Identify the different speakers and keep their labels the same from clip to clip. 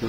Speaker 1: το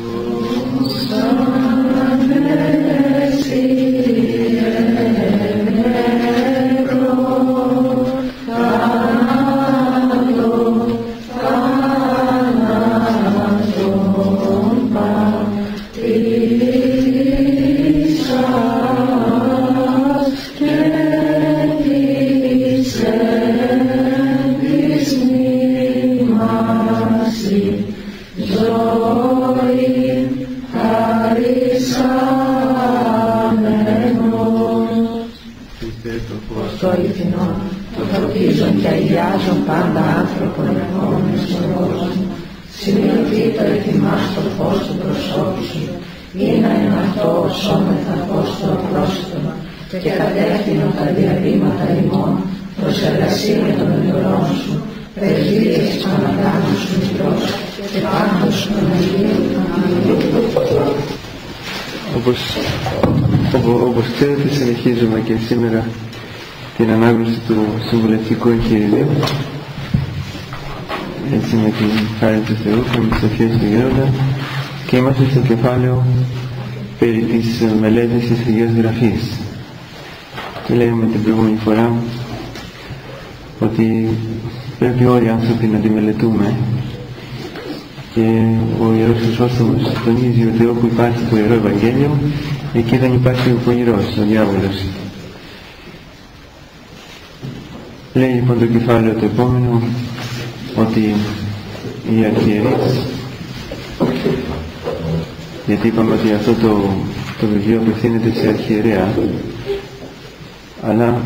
Speaker 2: σήμερα την ανάγνωση του συμβουλευτικού εγχειριδίου. Έτσι με την χάρη του Θεού και με τις ευχές του Γέροντα και είμαστε στο κεφάλαιο περί της μελέτης της Αγίας Γραφής. Και λέγαμε την προηγούμενη φορά ότι πρέπει όλοι οι άνθρωποι να τη μελετούμε και ο Ιερός Χρυσόστομος τονίζει ότι όπου υπάρχει το Ιερό Ευαγγέλιο εκεί δεν υπάρχει ο πονηρός, ο διάβολος Λέει λοιπόν το κεφάλαιο το επόμενο ότι οι αρχιερείς γιατί είπαμε ότι αυτό το, το βιβλίο απευθύνεται σε αρχιερέα αλλά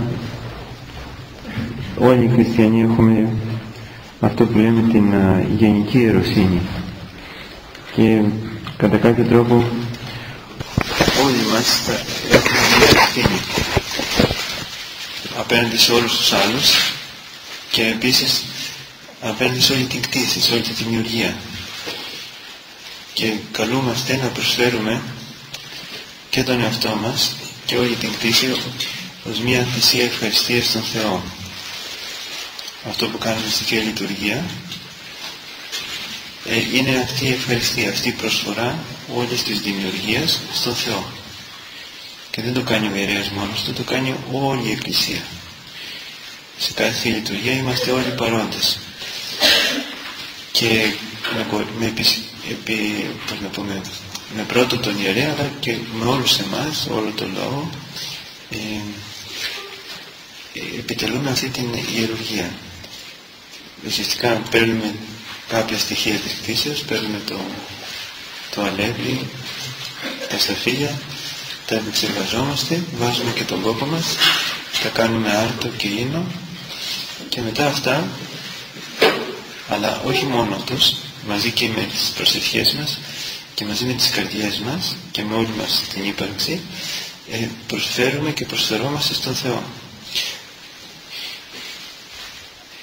Speaker 2: όλοι οι χριστιανοί έχουμε αυτό που λέμε την γενική ερωσύνη και κατά κάποιο τρόπο όλοι μας έχουμε μια ευθύνη απέναντι σε όλους τους άλλους και επίσης απέναντι σε όλη την κτήση, σε όλη τη δημιουργία. Και καλούμαστε να προσφέρουμε και τον εαυτό μας και όλη την κτήση ως μια θυσία ευχαριστίας στον Θεό. Αυτό που κάνουμε στη Θεία Λειτουργία ε, είναι αυτή η ευχαριστία, αυτή η προσφορά όλης της δημιουργίας στον Θεό. Και δεν το κάνει ο ιερέας μόνος του, το κάνει όλη η Εκκλησία. Σε κάθε λειτουργία είμαστε όλοι παρόντες. Και με, με, επί, να πούμε, με πρώτο τον ιερέα, αλλά και με όλους εμάς, όλο τον λαό, ε, ε, επιτελούμε αυτή την ιερουργία. Ουσιαστικά παίρνουμε κάποια στοιχεία της κτήσεως, παίρνουμε το, το αλεύρι, τα σταφύλια τα επεξεργαζόμαστε, βάζουμε και τον κόπο μας, τα κάνουμε άρτο και ίνο και μετά αυτά, αλλά όχι μόνο τους, μαζί και με τις προσευχές μας και μαζί με τις καρδιές μας και με όλη μας την ύπαρξη, ε, προσφέρουμε και προσφερόμαστε στον Θεό.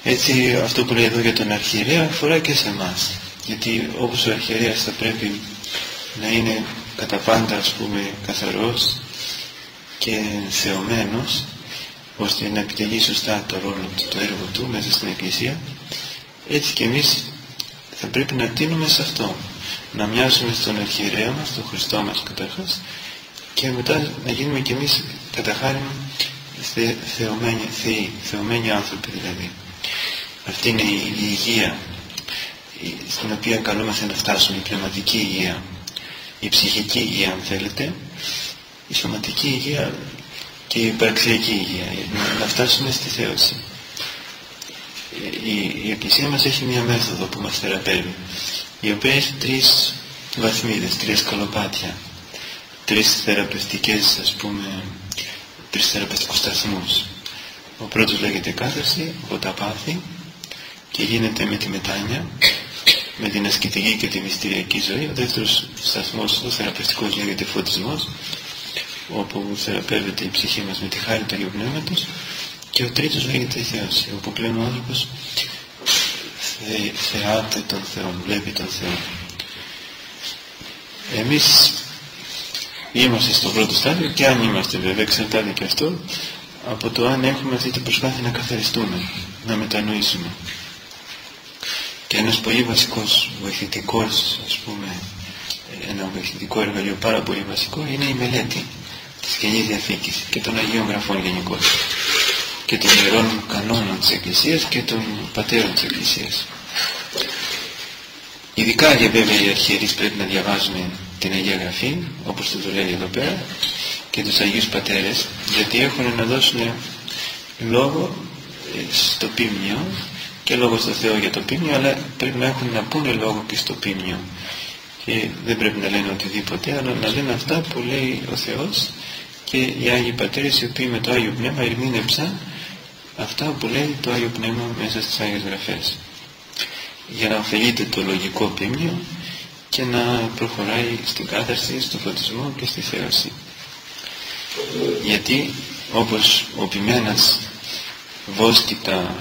Speaker 2: Έτσι αυτό που λέει εδώ για τον αρχιερέα αφορά και σε εμάς. Γιατί όπως ο αρχιερέας θα πρέπει να είναι κατά πάντα ας πούμε καθαρός και θεωμένος ώστε να επιτελεί σωστά το ρόλο του, το έργο του μέσα στην Εκκλησία. Έτσι και εμείς θα πρέπει να τίνουμε σε αυτό. Να μοιάζουμε στον αρχιερέα μας, στον Χριστό μας καταρχάς και μετά να γίνουμε κι εμείς κατά χάρη θε, θεωμένοι, θεοί, θεωμένοι άνθρωποι δηλαδή. Αυτή είναι η, η υγεία στην οποία καλούμαστε να φτάσουμε, η πνευματική υγεία η ψυχική υγεία αν θέλετε, η σωματική υγεία και η υπαρξιακή υγεία, να φτάσουμε στη θέωση. Η, η Εκκλησία μας έχει μια μέθοδο που μας θεραπεύει, η οποία έχει τρεις βαθμίδες, τρία σκαλοπάτια, τρεις θεραπευτικές ας πούμε, τρεις θεραπευτικούς σταθμούς. Ο πρώτος λέγεται κάθαρση από τα πάθη και γίνεται με τη μετάνοια με την ασκητική και τη μυστηριακή ζωή. Ο δεύτερος σταθμός, ο θεραπευτικός λέγεται φωτισμός, όπου θεραπεύεται η ψυχή μας με τη χάρη του Αγίου Πνεύματος. Και ο τρίτος λέγεται η θέωση, όπου πλέον ο άνθρωπος θε, θεάται τον Θεό, βλέπει τον Θεό. Εμείς είμαστε στο πρώτο στάδιο και αν είμαστε βέβαια εξαρτάται και αυτό από το αν έχουμε αυτή την προσπάθεια να καθαριστούμε, να μετανοήσουμε. Και ένας πολύ βασικός βοηθητικός ας πούμε ένα βοηθητικό εργαλείο πάρα πολύ βασικό είναι η μελέτη της Καινής Διαθήκης και των Αγίων Γραφών γενικώς και των ιερών κανόνων της Εκκλησίας και των πατέρων της Εκκλησίας. Ειδικά για βέβαια οι αρχιερείς πρέπει να διαβάζουν την Αγία Γραφή, όπως το λέει εδώ πέρα, και τους Αγίους Πατέρες, γιατί έχουν να δώσουν λόγο στο πίμνιο και λόγο στο Θεό για το πίμνιο, αλλά πρέπει να έχουν να πούνε λόγο και στο πίμνιο. Και δεν πρέπει να λένε οτιδήποτε, αλλά να λένε αυτά που λέει ο Θεός και οι Άγιοι Πατέρες οι οποίοι με το Άγιο Πνεύμα ερμήνευσαν αυτά που λέει το Άγιο Πνεύμα μέσα στις Άγιες Γραφές για να ωφελείται το λογικό πίμνιο και να προχωράει στην κάθαρση, στο φωτισμό και στη θέωση. Γιατί όπως ο ποιμένας βόσκει τα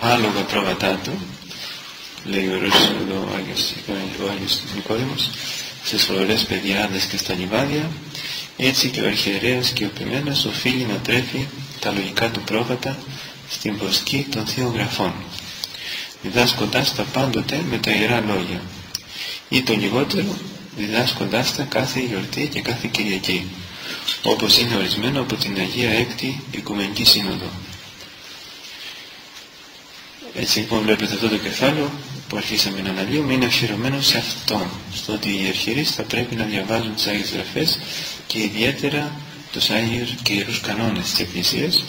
Speaker 2: άλογα πρόβατά του, λέει ο Ρώσος εδώ ο Άγιος, ο Άγιος Νικόδημος, στις φλωρές παιδιάδες και στα λιβάδια, έτσι και ο αρχιερέας και ο ποιμένας οφείλει να τρέφει τα λογικά του πρόβατα στην βοσκή των θείων γραφών διδάσκοντάς τα πάντοτε με τα ιερά λόγια ή το λιγότερο διδάσκοντάς τα κάθε γιορτή και κάθε Κυριακή όπως είναι ορισμένο από την Αγία Έκτη Οικουμενική Σύνοδο. Έτσι λοιπόν βλέπετε αυτό το κεφάλαιο που αρχίσαμε να αναλύουμε είναι αφιερωμένο σε αυτό, στο ότι οι αρχιερείς θα πρέπει να διαβάζουν τις Άγιες Γραφές και ιδιαίτερα τους Άγιους και Ιερούς Κανόνες της Εκκλησίας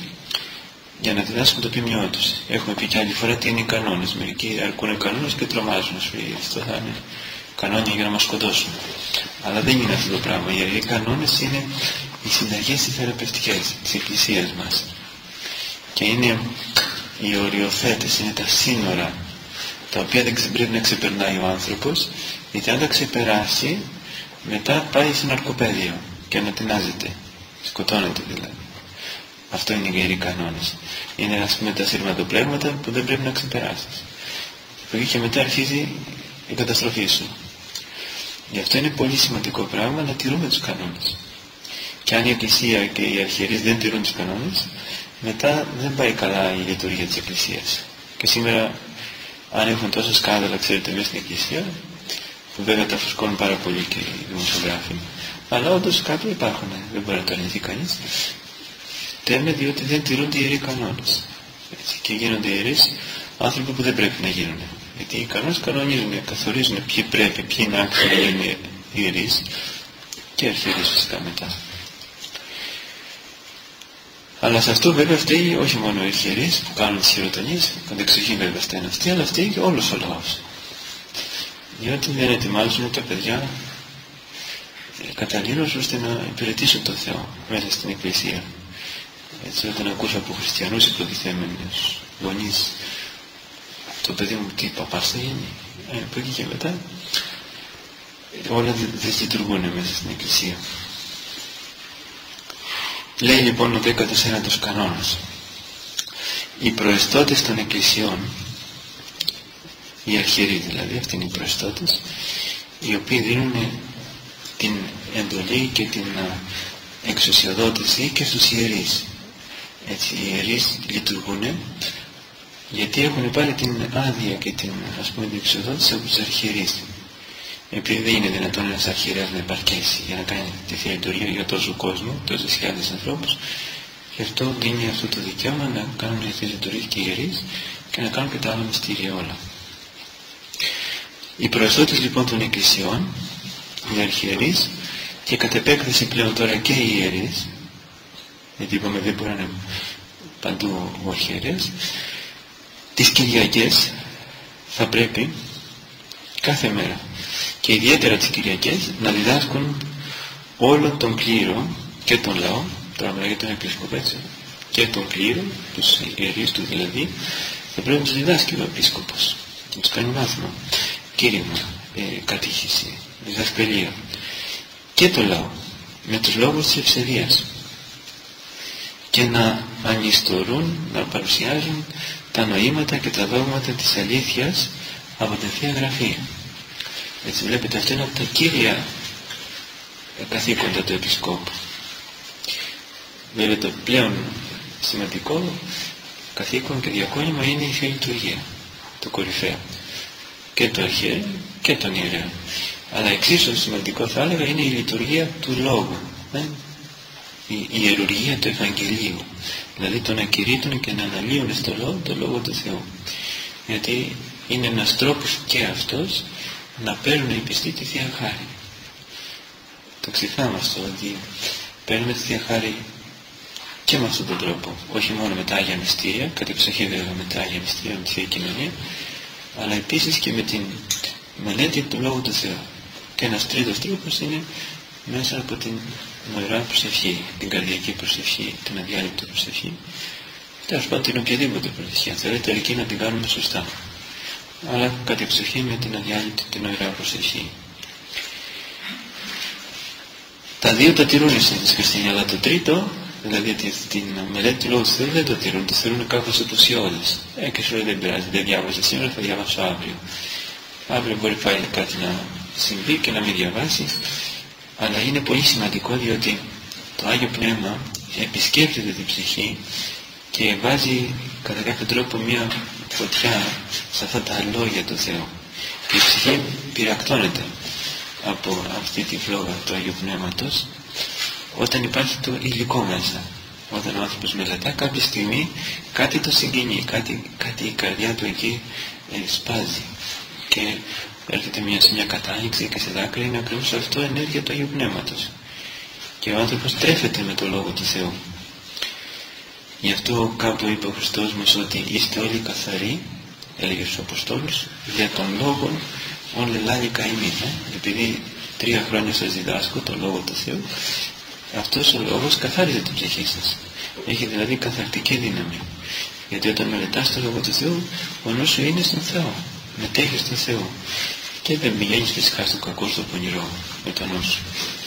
Speaker 2: για να διδάσκουν το ποιμιό τους. Έχουμε πει και άλλη φορά τι είναι οι κανόνες. Μερικοί αρκούν κανόνες και τρομάζουν. Ας πει, αυτό θα είναι κανόνια για να μας σκοτώσουν. Αλλά δεν είναι αυτό το πράγμα. Οι κανόνες είναι οι συνταγές οι θεραπευτικές της Εκκλησίας μας. Και είναι οι οριοθέτες, είναι τα σύνορα τα οποία δεν πρέπει να ξεπερνάει ο άνθρωπος γιατί αν τα ξεπεράσει μετά πάει σε ναρκοπαίδιο και ανατινάζεται. Σκοτώνεται δηλαδή. Αυτό είναι οι γεροί κανόνες. Είναι ας πούμε τα σειρματοπλέγματα που δεν πρέπει να ξεπεράσεις. Από εκεί και μετά αρχίζει η καταστροφή σου. Γι' αυτό είναι πολύ σημαντικό πράγμα να τηρούμε τους κανόνες. Και αν η Εκκλησία και οι αρχιερείς δεν τηρούν τους κανόνες, μετά δεν πάει καλά η λειτουργία της Εκκλησίας. Και σήμερα, αν έχουν τόσα σκάνδαλα, ξέρετε, μέσα στην Εκκλησία, που βέβαια τα φουσκώνουν πάρα πολύ και οι δημοσιογράφοι, αλλά όντως κάποια υπάρχουν, δεν μπορεί να το αρνηθεί κανείς, Φταίνε διότι δεν τηρούνται οι ιεροί κανόνες. Έτσι, και γίνονται ιερείς άνθρωποι που δεν πρέπει να γίνουν. Γιατί οι κανόνες κανονίζουν, καθορίζουν ποιοι πρέπει, ποιοι είναι άξιοι να γίνουν ιερείς και αρχιερείς φυσικά μετά. Αλλά σε αυτό βέβαια φταίει όχι μόνο οι αρχιερείς που κάνουν τις χειροτονίες, κατεξοχήν βέβαια φταίνουν αυτοί, αλλά φταίει και όλος ο λαός. Διότι δεν ετοιμάζουν τα παιδιά ε, καταλήλως ώστε να υπηρετήσουν τον Θεό μέσα στην Εκκλησία. Έτσι όταν ακούσα από χριστιανούς υποτιθέμενους γονείς το παιδί μου τι παπάς θα γίνει; Ε, από εκεί και μετά όλα δεν δε λειτουργούν μέσα στην εκκλησία. Λέει λοιπόν ο 19ος κανόνας. Οι προεστώτες των εκκλησιών, οι αρχιεροί δηλαδή, αυτοί είναι οι προεστώτες, οι οποίοι δίνουν την εντολή και την εξουσιοδότηση και στους ιερείς έτσι οι ιερείς λειτουργούν γιατί έχουν πάρει την άδεια και την ας πούμε την εξοδότηση από τους αρχιερείς επειδή δεν είναι δυνατόν ένας αρχιερέας να επαρκέσει για να κάνει τη Θεία Λειτουργία για τόσο κόσμο, τόσες χιλιάδες ανθρώπους γι' αυτό δίνει αυτό το δικαίωμα να κάνουν τη Θεία Λειτουργία και οι ιερείς και να κάνουν και τα άλλα μυστήρια όλα. Οι προεστώτες λοιπόν των εκκλησιών, οι αρχιερείς και κατ' επέκταση πλέον τώρα και οι ιερείς γιατί είπαμε δεν μπορεί να είναι παντού ο αρχιερέας τις Κυριακές θα πρέπει κάθε μέρα και ιδιαίτερα τις Κυριακές να διδάσκουν όλο τον κλήρο και τον λαό τώρα μιλάω για τον επίσκοπο και τον κλήρο, τους ιερείς του δηλαδή θα πρέπει να τους διδάσκει ο επίσκοπος. Να τους κάνει μάθημα. Κήρυγμα, ε, κατήχηση, διδασκαλία. Και το λαό με τους λόγους της ευσεβίας. Και να ανιστορούν, να παρουσιάζουν τα νοήματα και τα δόγματα της αλήθειας από τη Θεία Γραφή. Έτσι βλέπετε αυτό είναι από τα κύρια καθήκοντα του Επισκόπου. Βέβαια το πλέον σημαντικό καθήκον και διακόνημα είναι η Θεία Λειτουργία, το κορυφαίο. Και το αρχαίο και τον ιερέα. Αλλά εξίσου σημαντικό θα έλεγα είναι η λειτουργία του λόγου. Ε; Η, η ιερουργία του Ευαγγελίου. Δηλαδή το να κηρύττουν και να αναλύουν στο λόγο το λόγο του Θεού. Γιατί είναι ένας τρόπος και αυτός να παίρνουν οι πιστοί τη Θεία Χάρη. Το ξεχνάμε αυτό ότι παίρνουμε τη Θεία Χάρη και με αυτόν τον τρόπο. Όχι μόνο με τα Άγια Μυστήρια, κατά ψυχή βέβαια με τα Άγια Μυστήρια, με τη Θεία Κοινωνία, αλλά επίσης και με την μελέτη του Λόγου του Θεού. Και ένας τρίτος τρόπος είναι μέσα από την νοηρά προσευχή, την καρδιακή προσευχή, την αδιάλειπτη προσευχή. Τέλος πάντων την οποιαδήποτε προσευχή, αν θέλετε, εκεί να την κάνουμε σωστά. Αλλά κατ' εξοχή με την αδιάλειπτη, την νοηρά προσευχή. Τα δύο τα τηρούν οι χριστιανοί, αλλά το τρίτο, δηλαδή την μελέτη του Λόγου του Θεού δεν το τηρούν, το θεωρούν κάπως απουσιώδες. Ε, και σου λέει δεν πειράζει, δεν διάβαζα σήμερα, θα διαβάσω αύριο. Αύριο μπορεί πάλι κάτι να συμβεί και να μην διαβάσει, αλλά είναι πολύ σημαντικό διότι το Άγιο Πνεύμα επισκέπτεται την ψυχή και βάζει κατά κάποιο τρόπο μια φωτιά σε αυτά τα λόγια του Θεού. Και η ψυχή πυρακτώνεται από αυτή τη φλόγα του Αγίου Πνεύματος όταν υπάρχει το υλικό μέσα. Όταν ο άνθρωπος μελετά κάποια στιγμή κάτι το συγκινεί, κάτι, κάτι η καρδιά του εκεί ε, σπάζει και έρχεται μια, σε μια κατάληξη και σε δάκρυ είναι ακριβώς αυτό ενέργεια του Αγίου Πνεύματος. Και ο άνθρωπος τρέφεται με το Λόγο του Θεού. Γι' αυτό κάπου είπε ο Χριστός μας ότι είστε όλοι καθαροί, έλεγε στους Αποστόλους, για τον Λόγο όλοι λάλη καημοί. Ε; Επειδή τρία χρόνια σας διδάσκω τον Λόγο του Θεού, αυτός ο Λόγος καθάριζε την ψυχή σας. Έχει δηλαδή καθαρτική δύναμη. Γιατί όταν μελετάς τον Λόγο του Θεού, ο νους σου είναι στον Θεό. Μετέχεις στον Θεό. Και δεν πηγαίνεις φυσικά στο κακό, στο πονηρό με τον νους σου.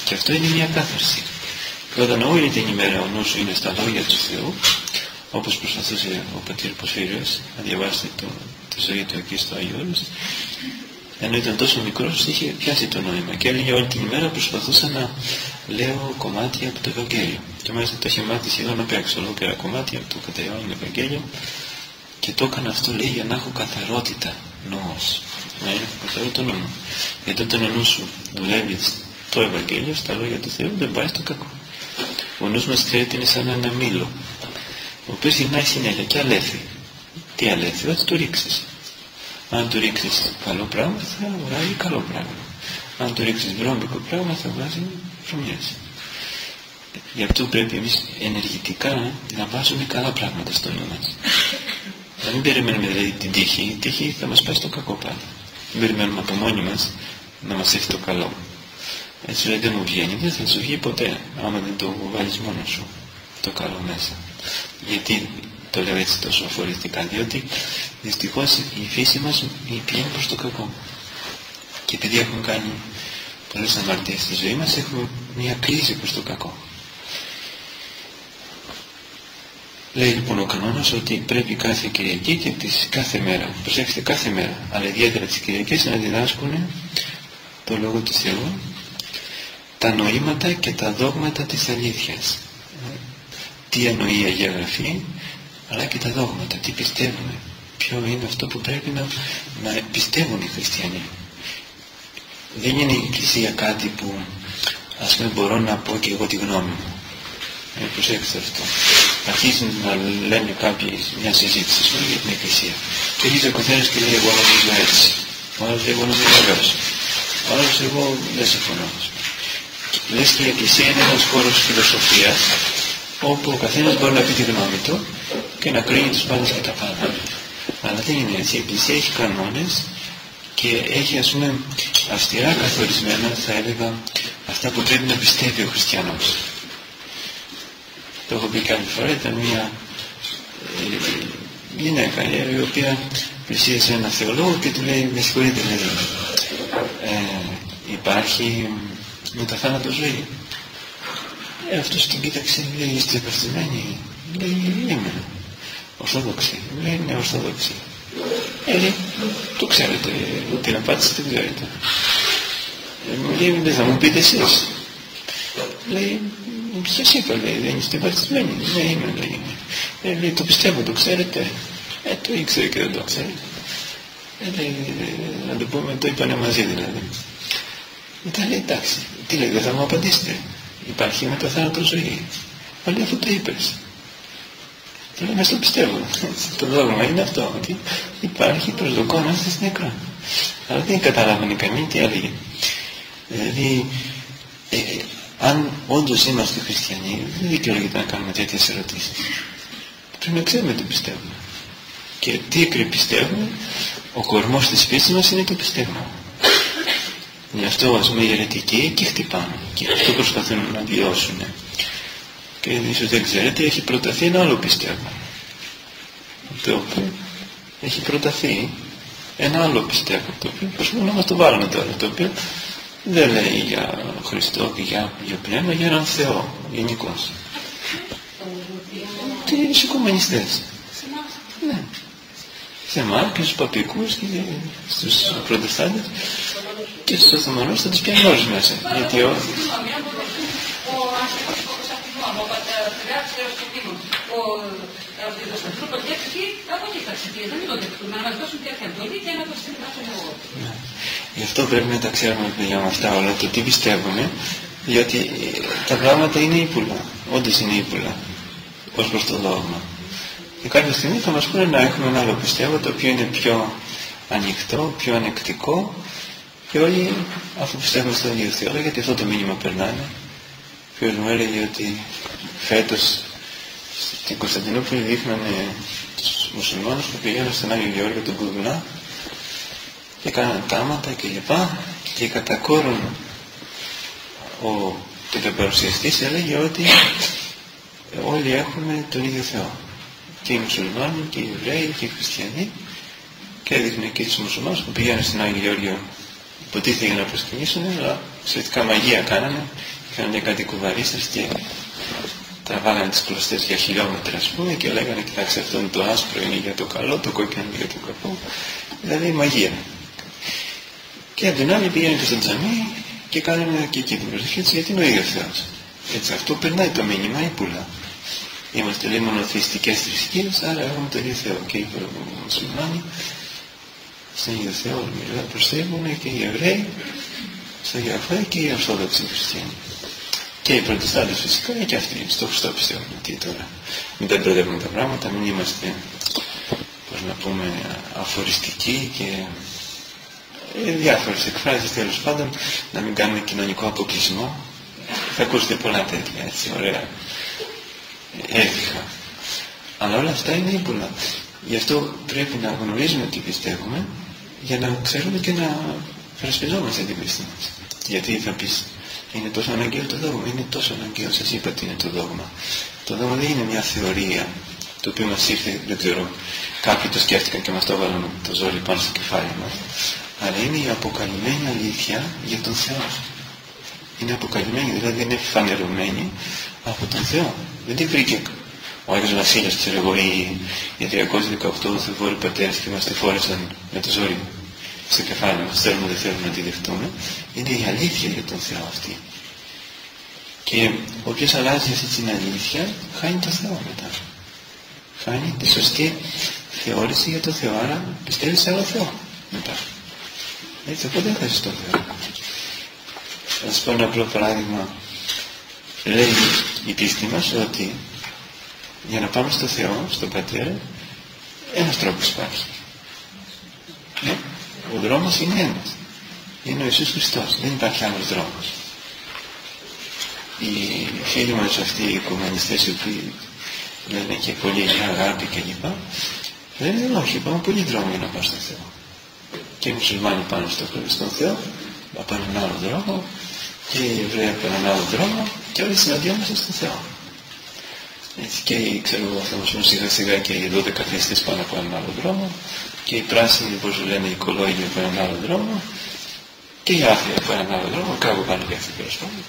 Speaker 2: Και αυτό είναι μια κάθαρση. Και όταν όλη την ημέρα ο νους σου είναι στα λόγια του Θεού, όπως προσπαθούσε ο πατήρ Ποσφύριος να διαβάσει το, τη ζωή του εκεί στο Άγιο Όρος, ενώ ήταν τόσο μικρός είχε πιάσει το νόημα και έλεγε όλη την ημέρα προσπαθούσα να λέω κομμάτια από το Ευαγγέλιο. Και μάλιστα το είχε μάθει σχεδόν να παίξω ολόκληρα κομμάτια από το κατά Ευαγγέλιο και το έκανα αυτό λέει για να έχω καθαρότητα νόος. Να είναι καθαρό το νου γιατί όταν ο νου σου δουλεύει το Ευαγγέλιο στα λόγια του Θεού δεν πάει στο κακό ο νους μας ξέρετε είναι σαν ένα μήλο ο οποίος γυρνάει συνέχεια και αλέθει τι αλέθει, θα το ρίξεις αν του ρίξεις καλό πράγμα θα βγάλει καλό πράγμα. Αν του ρίξεις βρώμικο πράγμα θα βγάζει βρωμιές. Γι' αυτό πρέπει εμείς ενεργητικά να βάζουμε καλά πράγματα στο νου μας. Να μην περιμένουμε δηλαδή την τύχη, η τύχη θα μας πάει στο κακό πάλι. Δεν περιμένουμε από μόνοι μας να μας έρθει το καλό. Έτσι λέει δεν μου βγαίνει, δεν θα σου βγει ποτέ άμα δεν το βάλεις μόνος σου το καλό μέσα. Γιατί το λέω έτσι τόσο αφοριστικά, διότι δυστυχώς η φύση μας πηγαίνει προς το κακό. Και επειδή έχουμε κάνει πολλές αμαρτίες στη ζωή μας, έχουμε μια κρίση προς το κακό. Λέει λοιπόν ο κανόνας ότι πρέπει κάθε Κυριακή και τις κάθε μέρα, προσέξτε κάθε μέρα, αλλά ιδιαίτερα τις Κυριακές να διδάσκουν το Λόγο του Θεού, τα νοήματα και τα δόγματα της αλήθειας. Τι εννοεί η Αγία Γραφή, αλλά και τα δόγματα, τι πιστεύουμε, ποιο είναι αυτό που πρέπει να, να πιστεύουν οι χριστιανοί. Δεν είναι η Εκκλησία κάτι που ας πούμε μπορώ να πω και εγώ τη γνώμη μου. Ε, προσέξτε αυτό. Αρχίζουν να λένε κάποιοι μια συζήτηση πούμε, για την Εκκλησία. Και αρχίζει ο καθένας και λέει εγώ νομίζω έτσι. Ο άλλος λέει εγώ νομίζω αλλιώς. Ο άλλος εγώ δεν συμφωνώ. Λες και η Εκκλησία είναι ένας χώρος φιλοσοφίας όπου ο καθένας μπορεί να πει τη γνώμη του και να κρίνει τους πάντες και τα πάντα. Αλλά δεν είναι έτσι. Η Εκκλησία έχει κανόνες και έχει ας πούμε αυστηρά καθορισμένα θα έλεγα αυτά που πρέπει να πιστεύει ο χριστιανός. Το έχω πει κάθε φορά, ήταν μια ε, γυναίκα η οποία πλησίασε ένα θεολόγο και του λέει με συγχωρείτε λέει ε, υπάρχει μεταθάνατο ζωή. Ε, αυτός την κοίταξε λέει είστε ευχαριστημένοι λέει είμαι Ορθόδοξη. Λέει ναι, Ορθόδοξη. Ε, το ξέρετε, την απάντηση δεν ξέρετε. Ε, μου λέει, δεν θα μου πείτε εσείς. Λέει, σας είπα, λέει, δεν είστε ευχαριστημένοι. Ναι, είμαι, λέει. Ε, λέει, το πιστεύω, το ξέρετε. Ε, το ήξερε και δεν το ξέρετε. Ε, λέει, να το πούμε, το είπανε μαζί δηλαδή. Μετά λέει εντάξει, τι λέει, δεν θα μου απαντήσετε. Υπάρχει μετά θάνατο ζωή. Αλλά αφού το είπες. Και λέμε στο πιστεύω. Το δόγμα είναι αυτό, ότι υπάρχει προσδοκόμαστε στην νεκρό. Αλλά δεν καταλάβαινε κανείς τι έλεγε. Δηλαδή, ε, αν όντως είμαστε χριστιανοί, δεν δικαιολογείται να κάνουμε τέτοιες ερωτήσεις. Πρέπει να ξέρουμε τι πιστεύουμε. Και τι πιστεύουμε, ο κορμός της πίστης μας είναι το πιστεύουμε. Γι' αυτό ας πούμε οι αιρετικοί και χτυπάνε. Και αυτό προσπαθούν να βιώσουν. Και ίσως δεν ξέρετε, έχει προταθεί ένα άλλο πιστεύω. Το οποίο έχει προταθεί ένα άλλο πιστεύω, το οποίο προσπαθούν να μας το βάλουν τώρα, το οποίο δεν λέει για Χριστό και για, για πνεύμα, για έναν Θεό γενικώς. Τις είναι οι οικουμενιστές. Ναι. Σε εμάς και στους παπικούς και στους προτεστάντες και στους Οθωμανούς θα τους πιάνει όλους μέσα. Γιατί ο... Γι' αυτό πρέπει να τα ξέρουμε για αυτά όλα, το τι πιστεύουμε, γιατί τα πράγματα είναι ύπουλα, όντως είναι ύπουλα, ως προς το δόγμα. Και κάποια στιγμή θα μας πούνε να έχουμε ένα άλλο πιστεύω, το οποίο είναι πιο ανοιχτό, πιο ανεκτικό, και όλοι αφού πιστεύουν στον ίδιο Θεό, γιατί αυτό το μήνυμα περνάνε. Ποιος μου έλεγε ότι φέτος στην Κωνσταντινούπολη δείχνανε τους μουσουλμάνους που πήγαιναν στον Άγιο Γεώργιο τον Κουδουνά και κάναν τάματα και λοιπά και κατά κόρον ο τεταπαρουσιαστής έλεγε ότι όλοι έχουμε τον ίδιο Θεό και οι μουσουλμάνοι και οι Εβραίοι και οι Χριστιανοί και έδειχνε και τους μουσουλμάνους που πήγαιναν στην Άγιο Γεώργιο υποτίθεται να προσκυνήσουν αλλά σχετικά μαγεία κάνανε. Είχαν μια κάτι κουβαρίστες και τραβάγανε τις κλωστές για χιλιόμετρα ας πούμε και λέγανε κοιτάξτε αυτό είναι το άσπρο είναι για το καλό, το κόκκινο είναι για το κακό δηλαδή μαγεία. Και από την άλλη πήγαινε και στο τζαμί και κάνανε και εκεί την προσοχή τους γιατί είναι ο ίδιος Θεός. Έτσι αυτό περνάει το μήνυμα ή πουλά είμαστε λέει μονοθεϊστικές θρησκείες άρα έχουμε το ίδιο Θεό και οι μουσουλμάνοι στον ίδιο Θεό προσθέτουν και οι Εβραίοι στο Γιαφέ και οι Ορθόδοξοι Χριστιανοί και οι προτεστάντες φυσικά και αυτοί στο Χριστό πιστεύουν. Τι τώρα. Μην τα μπερδεύουμε τα πράγματα, μην είμαστε, πώς να πούμε, αφοριστικοί και ε, διάφορες εκφράσεις τέλος πάντων, να μην κάνουμε κοινωνικό αποκλεισμό. Θα ακούσετε πολλά τέτοια, έτσι, ωραία, εύχα. Αλλά όλα αυτά είναι ύπουλα. Γι' αυτό πρέπει να γνωρίζουμε τι πιστεύουμε, για να ξέρουμε και να περασπιζόμαστε την πίστη μας. Γιατί θα πεις, είναι τόσο αναγκαίο το δόγμα, είναι τόσο αναγκαίο, σας είπα τι είναι το δόγμα. Το δόγμα δεν είναι μια θεωρία, το οποίο μας ήρθε, δεν ξέρω, κάποιοι το σκέφτηκαν και μας το έβαλαν το ζόρι πάνω στο κεφάλι μας, αλλά είναι η αποκαλυμμένη αλήθεια για τον Θεό. Είναι αποκαλυμμένη, δηλαδή είναι φανερωμένη από τον Θεό. Δεν τη βρήκε ο Άγιος Βασίλειος, ξέρω εγώ, ή οι 318 θεφόροι πατέρες και μας τη φόρεσαν με το ζόρι στο κεφάλι μας, θέλουμε δεν θέλουμε να τη δεχτούμε, είναι η αλήθεια για τον Θεό αυτή. Και όποιος αλλάζει αυτή την αλήθεια, χάνει το Θεό μετά. Χάνει τη σωστή θεώρηση για το Θεό, άρα πιστεύει σε άλλο Θεό μετά. Έτσι, οπότε δεν χάσει το Θεό. Θα σας πω ένα απλό παράδειγμα. Λέει η πίστη μας ότι για να πάμε στο Θεό, στον Πατέρα, ένας τρόπος υπάρχει. Ναι. Ο δρόμος είναι ένας. Είναι ο Ιησούς Χριστός. Δεν υπάρχει άλλος δρόμος. Οι φίλοι μας αυτοί οι κομμανιστές οι οποίοι λένε και πολύ αγάπη και λοιπά, λένε όχι, πάμε πολύ δρόμο για να πάω στον Θεό. Και οι μουσουλμάνοι πάνε στο, στον Θεό, να πάνε έναν άλλο δρόμο, και οι Εβραίοι πάνε έναν άλλο δρόμο, και όλοι συναντιόμαστε στον Θεό. Έτσι και οι, ξέρω εγώ, θα μας σιγά σιγά και οι 12 χριστές πάνε από έναν άλλο δρόμο, και οι πράσινοι, όπως λένε, οι οικολόγοι από έναν άλλο δρόμο και οι άθλοι από έναν άλλο δρόμο, κάπου πάνε και αυτοί τέλος πάντων.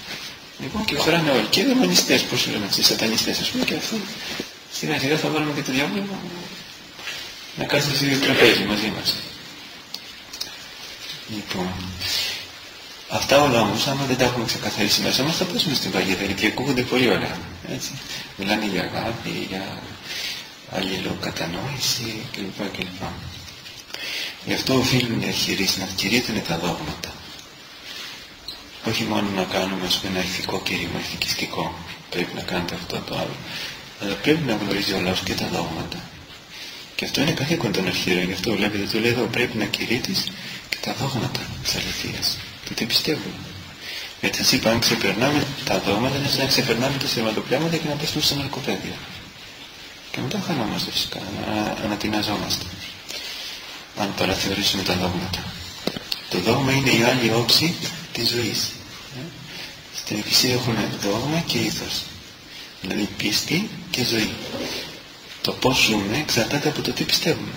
Speaker 2: Λοιπόν και χωράνε όλοι. Και οι δαιμονιστές, πώς λέμε, οι σατανιστές, ας πούμε, και αυτοί σιγά σιγά θα βάλουμε και το διάβολο να κάθεται στο ίδιο τραπέζι μαζί μας. Λοιπόν, αυτά όλα όμως, άμα δεν τα έχουμε ξεκαθαρίσει μέσα μας, θα πέσουμε στην παγίδα, γιατί ακούγονται πολύ ωραία. Έτσι. Μιλάνε για αγάπη, για αλληλοκατανόηση κλπ. κλπ. Γι' αυτό οφείλουν οι αρχηρείς να κηρύττουν τα δόγματα. όχι μόνο να κάνουμε πούμε, ένα ηθικό κήρυγμα, ηθικιστικό, πρέπει να κάνετε αυτό το άλλο, αλλά πρέπει να γνωρίζει ο λαός και τα δόγματα. Και αυτό είναι καθήκον των αρχαίων, γι' αυτό βλέπετε, του λέει εδώ πρέπει να κηρύττεις και τα δόγματα της αληθείας. Το τι πιστεύουμε. Γιατί σας είπα, αν ξεπερνάμε τα δόγματα, είναι σαν να ξεπερνάμε τα σειρματοπλέματα και να πέσουμε σε ναρκοπαίδια. Και μετά χανόμαστε φυσικά, να ανατιναζόμαστε. Αν παραθεωρήσουμε τα δόγματα. Το δόγμα είναι η άλλη όψη της ζωής. Ε; Στην Εκκλησία έχουμε δόγμα και ήθος. Δηλαδή πίστη και ζωή. Το πώς ζούμε εξαρτάται από το τι πιστεύουμε.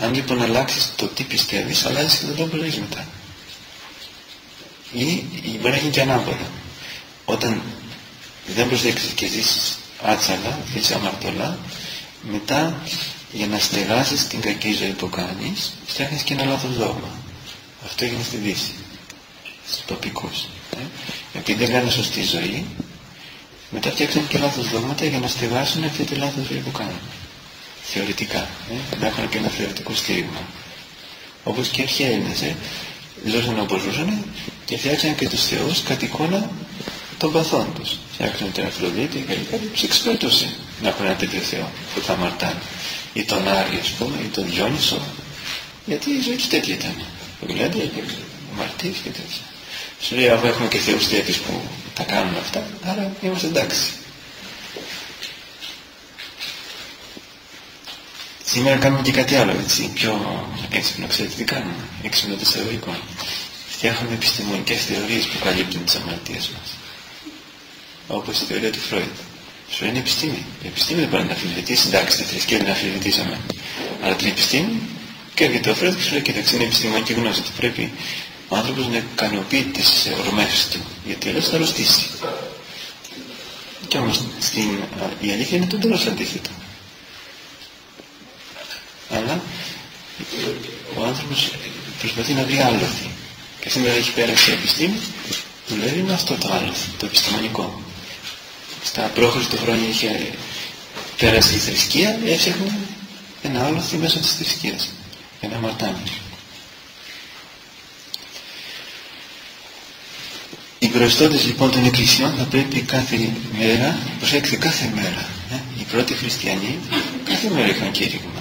Speaker 2: Αν λοιπόν αλλάξεις το τι πιστεύεις, αλλάζεις και τον τρόπο ζωής μετά. Ή, ή μπορεί να γίνει και ανάποδα. Όταν δεν προσέξεις και ζήσεις άτσαλα, ζήσεις αμαρτωλά, μετά για να στεγάσεις την κακή ζωή που κάνεις, φτιάχνεις και ένα λάθος δόγμα. Αυτό έγινε στη Δύση, στους τοπικούς. Ε; Επειδή δεν κάνουν σωστή ζωή, μετά φτιάξαν και λάθος δόγματα για να στεγάσουν αυτή τη λάθος ζωή που κάνουν. Θεωρητικά. Ε; Να έχουν και ένα θεωρητικό στήριγμα. Όπως και οι αρχαίοι Έλληνες. Ε; Ζούσαν όπως ζούσαν και φτιάξαν και τους θεούς κατ' εικόνα των παθών τους. Φτιάξαν την Αφροδίτη και κάτι τους εξυπηρετούσε να έχουν ένα τέτοιο θεό που θα αμαρτάνει. Ή τον Άρη, ας πούμε, ή τον Διόνυσο. Γιατί η ζωή τους τέτοια ήταν. Δηλαδή και αμαρτίες και τέτοια. Σου λέει αφού έχουμε και θεούς τέτοιους που τα κάνουν αυτά, άρα είμαστε εντάξει. Σήμερα κάνουμε και κάτι άλλο έτσι, πιο έξυπνο, ξέρετε τι κάνουμε, έξυπνο το θεωρικό. Φτιάχνουμε επιστημονικές θεωρίες που καλύπτουν τις αμαρτίες μας. Όπως η θεωρία του Φρόιντ. Σου είναι επιστήμη. Η επιστήμη δεν μπορεί να αφιλητήσει, εντάξει, τη θρησκεία δεν αφιλητήσαμε. Αλλά την επιστήμη και έρχεται ο Φρόιντ και σου λέει, κοίταξε, είναι επιστημονική γνώση. ότι πρέπει ο άνθρωπος να ικανοποιεί τις ορμές του, γιατί αλλιώς θα αρρωστήσει. Και όμως στην, η αλήθεια είναι το τέλος αντίθετο. Αλλά ο άνθρωπος προσπαθεί να βρει άλοθη. Και σήμερα έχει πέρασει η επιστήμη, δουλεύει με αυτό το άλοθη, το επιστημονικό. Στα πρόχριστο χρόνια είχε πέρασει η θρησκεία, έψαχνε ένα άλοθη μέσω της θρησκείας, για να μαρτάνει. Οι προστότες λοιπόν των εκκλησιών θα πρέπει κάθε μέρα, προσέξτε κάθε μέρα, ε, οι πρώτοι χριστιανοί κάθε μέρα είχαν κήρυγμα.